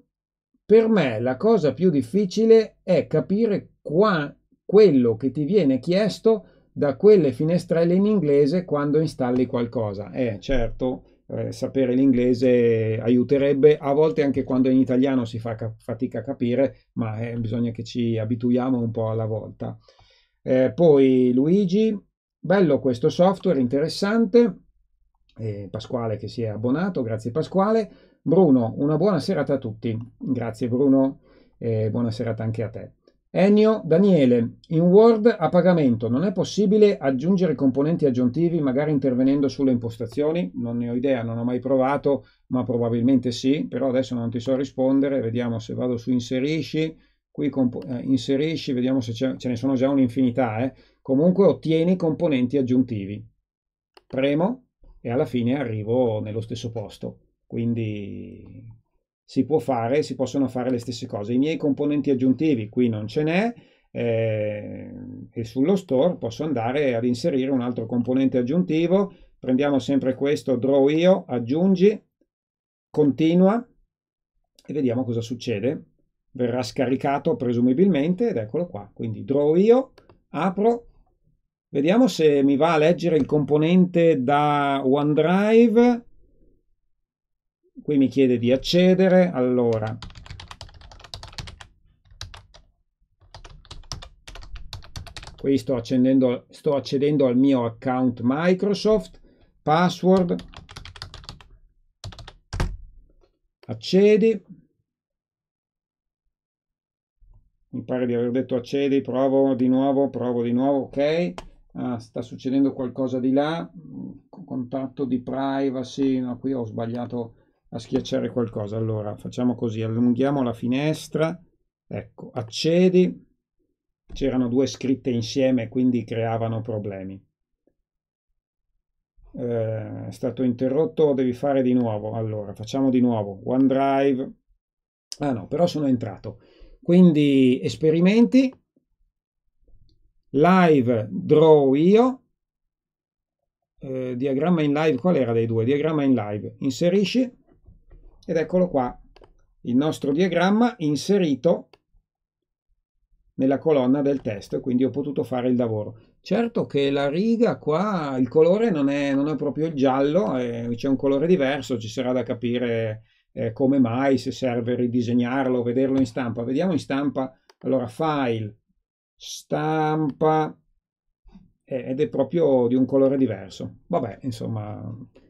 per me la cosa più difficile è capire qua quello che ti viene chiesto da quelle finestrelle in inglese quando installi qualcosa. Eh, certo, eh, sapere l'inglese aiuterebbe, a volte anche quando in italiano si fa cap- fatica a capire, ma eh, bisogna che ci abituiamo un po' alla volta. Eh, poi Luigi, bello questo software, interessante. Pasquale che si è abbonato, grazie Pasquale. Bruno, una buona serata a tutti. Grazie Bruno e buona serata anche a te. Ennio Daniele, in Word a pagamento non è possibile aggiungere componenti aggiuntivi magari intervenendo sulle impostazioni? Non ne ho idea, non ho mai provato, ma probabilmente sì, però adesso non ti so rispondere, vediamo se vado su inserisci, qui eh, inserisci, vediamo se ce ne sono già un'infinità, eh. Comunque ottieni componenti aggiuntivi. Premo e alla fine arrivo nello stesso posto, quindi si può fare, si possono fare le stesse cose. I miei componenti aggiuntivi qui non ce n'è eh, e sullo store posso andare ad inserire un altro componente aggiuntivo. Prendiamo sempre questo draw io, aggiungi, continua e vediamo cosa succede. Verrà scaricato presumibilmente ed eccolo qua. Quindi draw io, apro, vediamo se mi va a leggere il componente da OneDrive. Qui mi chiede di accedere. Allora. Qui sto sto accedendo al mio account Microsoft. Password. Accedi. Mi pare di aver detto accedi provo di nuovo provo di nuovo ok ah, sta succedendo qualcosa di là contatto di privacy no qui ho sbagliato a schiacciare qualcosa. Allora, facciamo così, allunghiamo la finestra, ecco, accedi, c'erano due scritte insieme, quindi creavano problemi. Eh, è stato interrotto, devi fare di nuovo. Allora, facciamo di nuovo. OneDrive. Ah no, però sono entrato. Quindi esperimenti. Live draw io. Eh, diagramma in live, qual era dei due? Diagramma in live. Inserisci ed eccolo qua. Il nostro diagramma inserito nella colonna del testo, quindi ho potuto fare il lavoro. Certo che la riga qua, il colore non è, non è proprio il giallo, eh, c'è un colore diverso, ci sarà da capire eh, come mai, se serve ridisegnarlo, vederlo in stampa. Vediamo in stampa, allora file, stampa, ed è proprio di un colore diverso. Vabbè, insomma,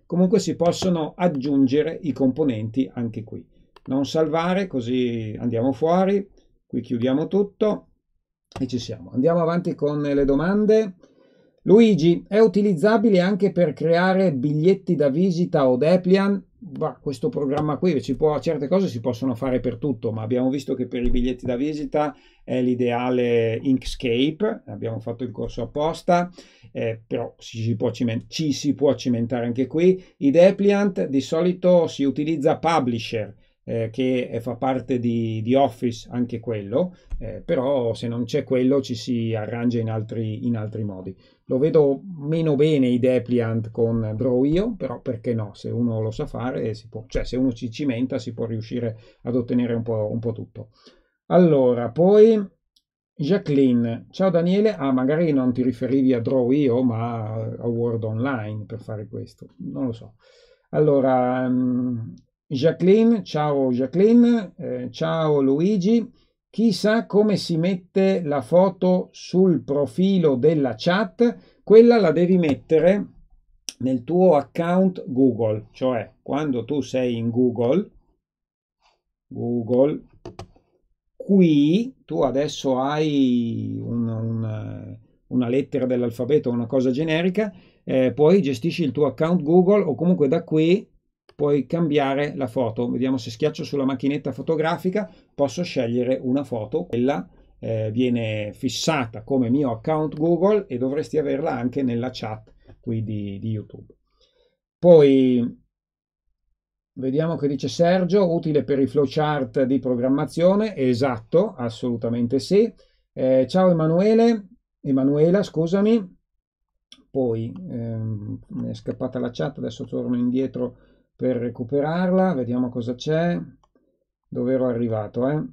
comunque si possono aggiungere i componenti anche qui. Non salvare, così andiamo fuori, qui chiudiamo tutto e ci siamo. Andiamo avanti con le domande. Luigi, è utilizzabile anche per creare biglietti da visita o Deplian? Bah, questo programma qui ci può, certe cose si possono fare per tutto, ma abbiamo visto che per i biglietti da visita è l'ideale Inkscape, abbiamo fatto il corso apposta, eh, però ci si, può ci si può cimentare anche qui. I Depliant di solito si utilizza Publisher, eh, che fa parte di, di, Office anche quello, eh, però se non c'è quello ci si arrangia in altri, in altri modi. Lo vedo meno bene i Depliant con Drawio, però perché no? Se uno lo sa fare, si può, cioè se uno ci cimenta si può riuscire ad ottenere un po', un po tutto. Allora, poi Jacqueline, ciao Daniele, ah magari non ti riferivi a Drawio ma a Word Online per fare questo, non lo so. Allora, um, Jacqueline, ciao Jacqueline, eh, ciao Luigi. Chissà come si mette la foto sul profilo della chat, quella la devi mettere nel tuo account Google, cioè quando tu sei in Google, Google, qui tu adesso hai un, un, una lettera dell'alfabeto, una cosa generica, eh, poi gestisci il tuo account Google o comunque da qui puoi cambiare la foto. Vediamo se schiaccio sulla macchinetta fotografica, posso scegliere una foto, quella eh, viene fissata come mio account Google e dovresti averla anche nella chat qui di, di YouTube. Poi vediamo che dice Sergio, utile per i flowchart di programmazione, esatto, assolutamente sì. Eh, ciao Emanuele, Emanuela, scusami. Poi ehm, è scappata la chat, adesso torno indietro per recuperarla, vediamo cosa c'è, dove ero arrivato, eh?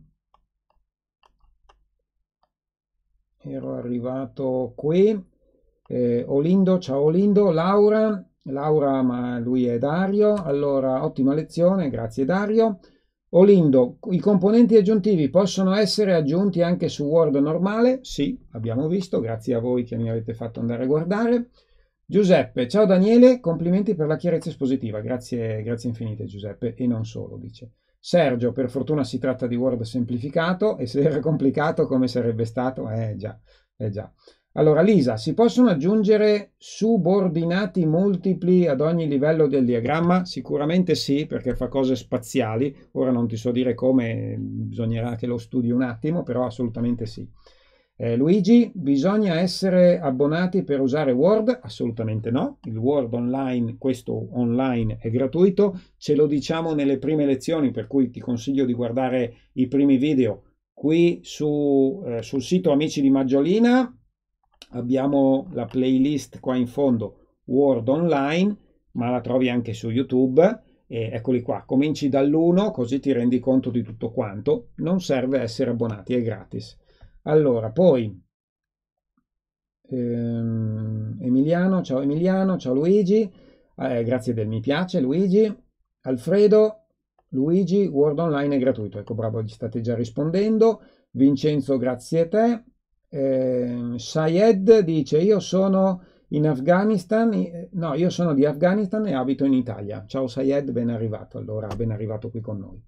Ero arrivato qui, eh, Olindo, ciao Olindo, Laura, Laura ma lui è Dario, allora ottima lezione, grazie Dario. Olindo, i componenti aggiuntivi possono essere aggiunti anche su Word normale? Sì, abbiamo visto, grazie a voi che mi avete fatto andare a guardare. Giuseppe, ciao Daniele, complimenti per la chiarezza espositiva, grazie, grazie infinite Giuseppe, e non solo, dice. Sergio, per fortuna si tratta di Word semplificato e se era complicato come sarebbe stato? Eh già, eh già. Allora Lisa, si possono aggiungere subordinati multipli ad ogni livello del diagramma? Sicuramente sì, perché fa cose spaziali. Ora non ti so dire come, bisognerà che lo studi un attimo, però assolutamente sì. Eh, Luigi, bisogna essere abbonati per usare Word? Assolutamente no. Il Word online, questo online è gratuito. Ce lo diciamo nelle prime lezioni, per cui ti consiglio di guardare i primi video qui su, eh, sul sito Amici di Maggiolina. Abbiamo la playlist qua in fondo Word online, ma la trovi anche su YouTube. E eccoli qua, cominci dall'1 così ti rendi conto di tutto quanto. Non serve essere abbonati, è gratis. Allora, poi ehm, Emiliano, ciao Emiliano, ciao Luigi, eh, grazie del mi piace Luigi, Alfredo, Luigi, Word Online è gratuito, ecco bravo, gli state già rispondendo, Vincenzo, grazie a te, eh, Sayed dice io sono in Afghanistan, no io sono di Afghanistan e abito in Italia, ciao Sayed, ben arrivato, allora ben arrivato qui con noi.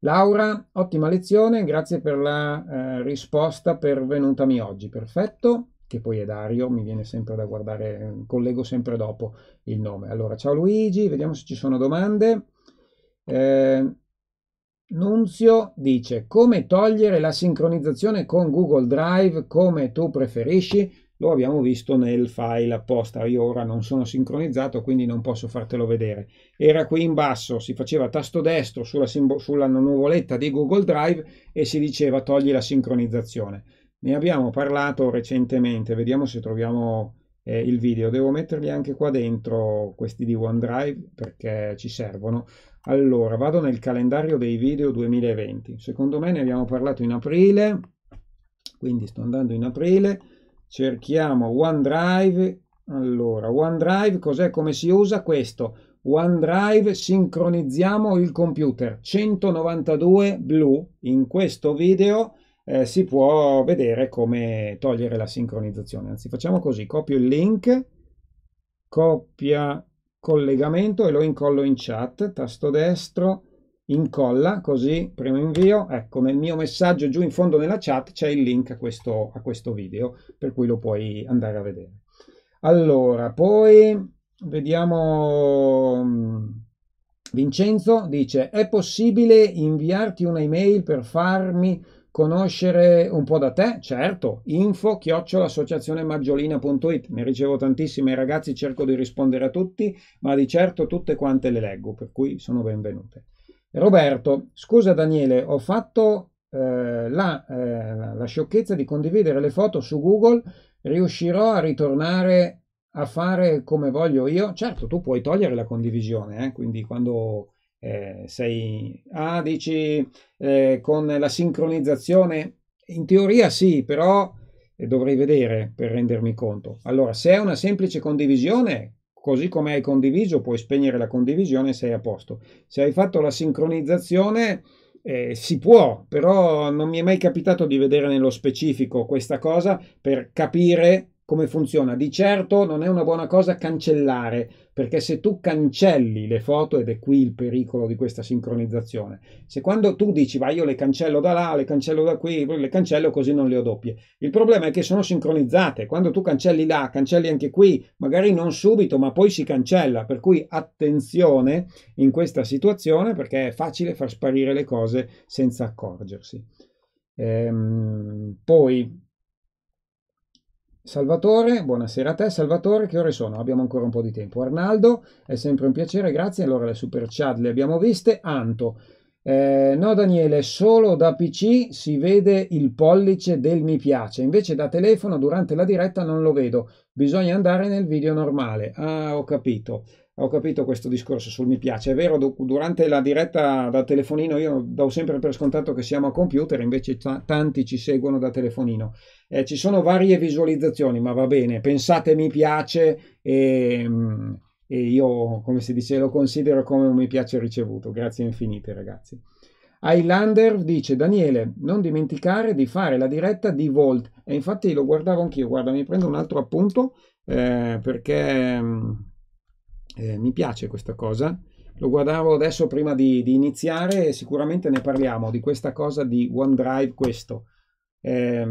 Laura, ottima lezione, grazie per la eh, risposta pervenutami oggi. Perfetto, che poi è Dario, mi viene sempre da guardare, collego sempre dopo il nome. Allora, ciao Luigi, vediamo se ci sono domande. Eh, Nunzio dice come togliere la sincronizzazione con Google Drive come tu preferisci. Lo abbiamo visto nel file apposta. Io ora non sono sincronizzato, quindi non posso fartelo vedere. Era qui in basso, si faceva tasto destro sulla, sulla nuvoletta di Google Drive e si diceva togli la sincronizzazione. Ne abbiamo parlato recentemente, vediamo se troviamo eh, il video. Devo metterli anche qua dentro questi di OneDrive perché ci servono. Allora, vado nel calendario dei video 2020. Secondo me ne abbiamo parlato in aprile, quindi sto andando in aprile. Cerchiamo OneDrive. Allora, OneDrive cos'è? Come si usa questo? OneDrive sincronizziamo il computer 192 blu. In questo video eh, si può vedere come togliere la sincronizzazione. Anzi, facciamo così, copio il link, copia collegamento e lo incollo in chat, tasto destro, incolla, così primo invio, ecco nel mio messaggio giù in fondo nella chat c'è il link a questo, a questo video, per cui lo puoi andare a vedere. Allora, poi vediamo... Mm, Vincenzo dice, è possibile inviarti una email per farmi conoscere un po' da te? Certo, info chiocciolaassociazionemaggiolina.it. Ne ricevo tantissime ragazzi, cerco di rispondere a tutti, ma di certo tutte quante le leggo, per cui sono benvenute. Roberto, scusa Daniele, ho fatto eh, la, eh, la sciocchezza di condividere le foto su Google, riuscirò a ritornare a fare come voglio io? Certo, tu puoi togliere la condivisione, eh? quindi quando eh, sei... Ah, dici eh, con la sincronizzazione? In teoria sì, però eh, dovrei vedere per rendermi conto. Allora, se è una semplice condivisione, così come hai condiviso, puoi spegnere la condivisione e sei a posto. Se hai fatto la sincronizzazione, eh, si può, però non mi è mai capitato di vedere nello specifico questa cosa per capire come funziona. Di certo non è una buona cosa cancellare, perché se tu cancelli le foto, ed è qui il pericolo di questa sincronizzazione, se quando tu dici va io le cancello da là, le cancello da qui, le cancello così non le ho doppie, il problema è che sono sincronizzate, quando tu cancelli là, cancelli anche qui, magari non subito, ma poi si cancella, per cui attenzione in questa situazione perché è facile far sparire le cose senza accorgersi. Ehm, poi Salvatore, buonasera a te. Salvatore, che ore sono? Abbiamo ancora un po' di tempo. Arnaldo, è sempre un piacere, grazie. Allora le super chat le abbiamo viste. Anto, eh, no Daniele, solo da PC si vede il pollice del mi piace, invece da telefono durante la diretta non lo vedo, bisogna andare nel video normale. Ah, ho capito ho capito questo discorso sul mi piace. È vero, durante la diretta da telefonino io do sempre per scontato che siamo a computer, invece t- tanti ci seguono da telefonino. Eh, ci sono varie visualizzazioni, ma va bene, pensate mi piace e, mm, e io, come si dice, lo considero come un mi piace ricevuto. Grazie infinite ragazzi. Highlander dice Daniele non dimenticare di fare la diretta di Volt e infatti lo guardavo anch'io guarda mi prendo un altro appunto eh, perché mm, eh, mi piace questa cosa. Lo guardavo adesso prima di, di, iniziare e sicuramente ne parliamo di questa cosa di OneDrive questo. Eh,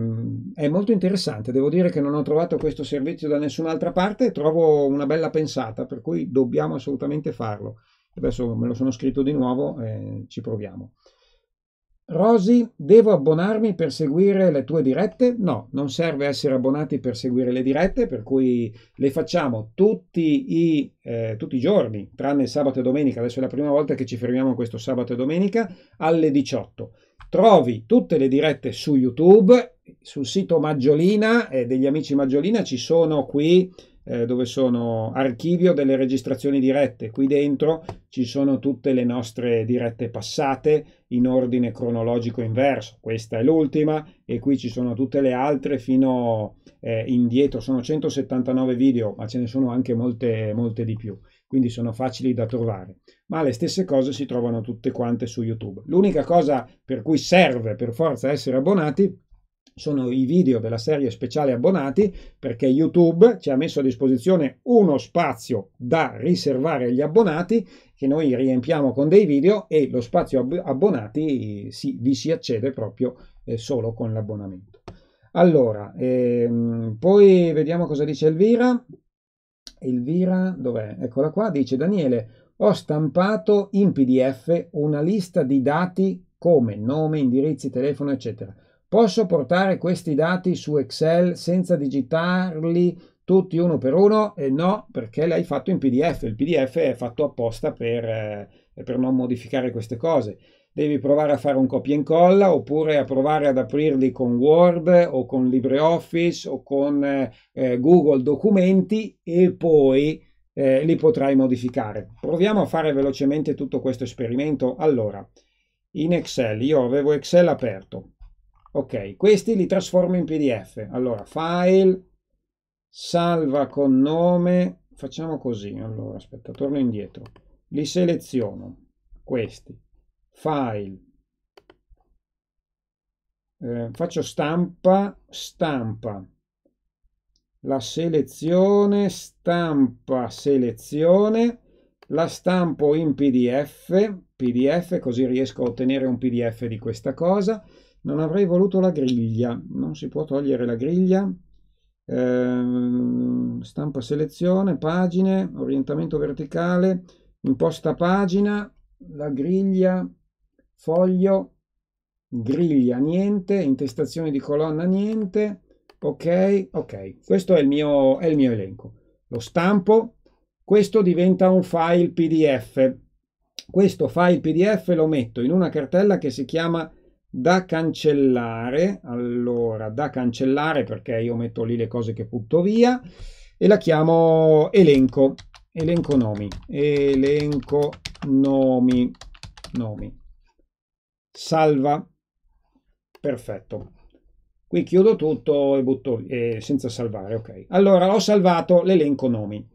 è molto interessante, devo dire che non ho trovato questo servizio da nessun'altra parte, trovo una bella pensata, per cui dobbiamo assolutamente farlo. Adesso me lo sono scritto di nuovo e ci proviamo. Rosy, devo abbonarmi per seguire le tue dirette? No, non serve essere abbonati per seguire le dirette, per cui le facciamo tutti i, eh, tutti i giorni, tranne sabato e domenica. Adesso è la prima volta che ci fermiamo questo sabato e domenica alle 18. Trovi tutte le dirette su YouTube, sul sito Maggiolina e degli amici Maggiolina ci sono qui eh, dove sono archivio delle registrazioni dirette. Qui dentro ci sono tutte le nostre dirette passate in ordine cronologico inverso. Questa è l'ultima e qui ci sono tutte le altre fino eh, indietro. Sono 179 video, ma ce ne sono anche molte, molte di più. Quindi sono facili da trovare. Ma le stesse cose si trovano tutte quante su YouTube. L'unica cosa per cui serve per forza essere abbonati sono i video della serie speciale abbonati perché YouTube ci ha messo a disposizione uno spazio da riservare agli abbonati che noi riempiamo con dei video e lo spazio abbonati si, vi si accede proprio eh, solo con l'abbonamento. Allora, ehm, poi vediamo cosa dice Elvira. Elvira, dov'è? Eccola qua, dice Daniele, ho stampato in PDF una lista di dati come nome, indirizzi, telefono, eccetera. Posso portare questi dati su Excel senza digitarli tutti uno per uno? Eh, no, perché l'hai fatto in PDF. Il PDF è fatto apposta per, eh, per non modificare queste cose devi provare a fare un copia e incolla oppure a provare ad aprirli con Word o con LibreOffice o con eh, Google Documenti e poi eh, li potrai modificare. Proviamo a fare velocemente tutto questo esperimento. Allora, in Excel, io avevo Excel aperto. Ok, questi li trasformo in PDF. Allora, file, salva con nome, facciamo così. Allora, aspetta, torno indietro. Li seleziono, questi file, eh, faccio stampa, stampa, la selezione, stampa, selezione, la stampo in PDF, PDF così riesco a ottenere un PDF di questa cosa. Non avrei voluto la griglia, non si può togliere la griglia. Eh, stampa selezione, pagine, orientamento verticale, imposta pagina, la griglia foglio, griglia, niente, intestazione di colonna, niente, ok, ok, questo è il mio, è il mio elenco. Lo stampo, questo diventa un file PDF. Questo file PDF lo metto in una cartella che si chiama da cancellare, allora da cancellare perché io metto lì le cose che butto via e la chiamo elenco, elenco nomi, elenco nomi, nomi salva, perfetto. Qui chiudo tutto e butto eh, senza salvare, ok. Allora ho salvato l'elenco nomi.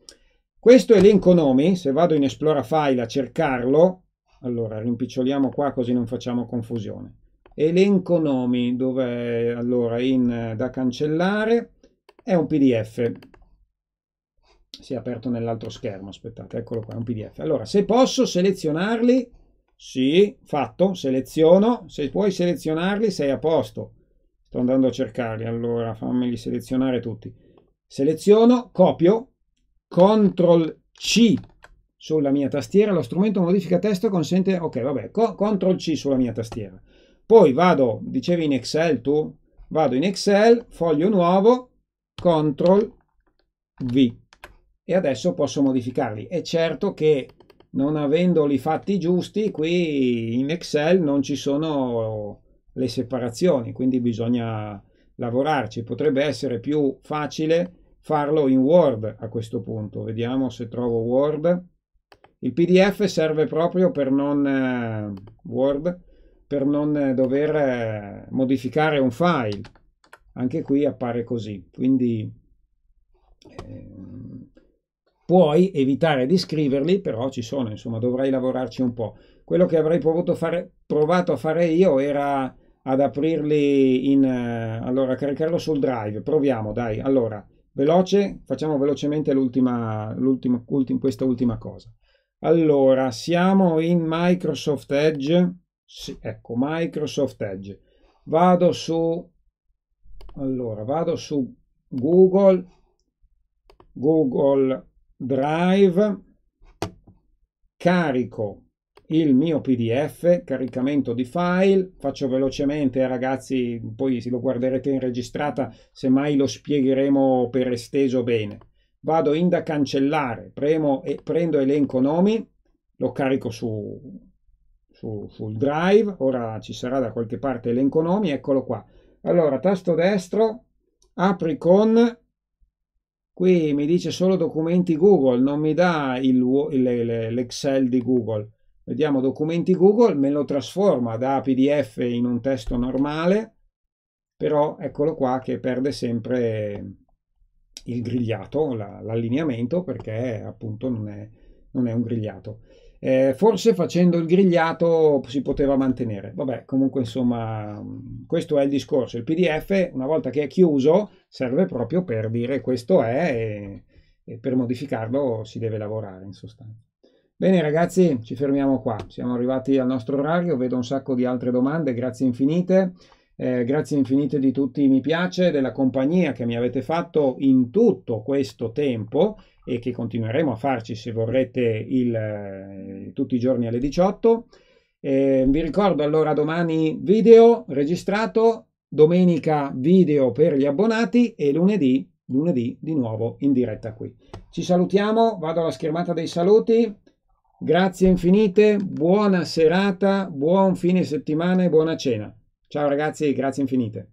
Questo elenco nomi, se vado in Esplora File a cercarlo, allora rimpiccioliamo qua così non facciamo confusione. Elenco nomi, dove allora in da cancellare è un PDF. Si è aperto nell'altro schermo, aspettate, eccolo qua, è un PDF. Allora, se posso selezionarli, sì, fatto, seleziono. Se puoi selezionarli sei a posto. Sto andando a cercarli, allora fammeli selezionare tutti. Seleziono, copio, CTRL C sulla mia tastiera. Lo strumento modifica testo consente, ok, vabbè, CTRL C sulla mia tastiera. Poi vado, dicevi in Excel tu, vado in Excel, foglio nuovo, CTRL V. E adesso posso modificarli. È certo che non avendoli fatti giusti, qui in Excel non ci sono le separazioni, quindi bisogna lavorarci. Potrebbe essere più facile farlo in Word a questo punto. Vediamo se trovo Word. Il PDF serve proprio per non eh, Word per non dover eh, modificare un file. Anche qui appare così. Quindi eh, Puoi evitare di scriverli, però ci sono, insomma, dovrai lavorarci un po'. Quello che avrei fare, provato a fare io era ad aprirli in... Uh, allora, caricarlo sul drive. Proviamo, dai. Allora, veloce, facciamo velocemente l'ultima, l'ultima, ultim, questa ultima cosa. Allora, siamo in Microsoft Edge. Sì, ecco, Microsoft Edge. Vado su... Allora, vado su Google. Google Drive, carico il mio PDF, caricamento di file, faccio velocemente ragazzi, poi lo guarderete in registrata, semmai lo spiegheremo per esteso bene. Vado in da cancellare, premo e prendo elenco nomi, lo carico su, su, sul drive, ora ci sarà da qualche parte elenco nomi, eccolo qua. Allora, tasto destro, apri con Qui mi dice solo documenti Google, non mi dà l'Excel di Google. Vediamo documenti Google, me lo trasforma da PDF in un testo normale, però eccolo qua che perde sempre il grigliato, l'allineamento, perché appunto non è, non è un grigliato. Eh, forse facendo il grigliato si poteva mantenere. Vabbè, comunque insomma, questo è il discorso. Il PDF, una volta che è chiuso, serve proprio per dire questo è e, e per modificarlo si deve lavorare in sostanza. Bene ragazzi, ci fermiamo qua. Siamo arrivati al nostro orario, vedo un sacco di altre domande, grazie infinite. Eh, grazie infinite di tutti i mi piace, della compagnia che mi avete fatto in tutto questo tempo e che continueremo a farci se vorrete il, eh, tutti i giorni alle 18. Eh, vi ricordo allora domani video registrato, domenica video per gli abbonati e lunedì, lunedì di nuovo in diretta qui. Ci salutiamo, vado alla schermata dei saluti. Grazie infinite, buona serata, buon fine settimana e buona cena. Ciao ragazzi, grazie infinite.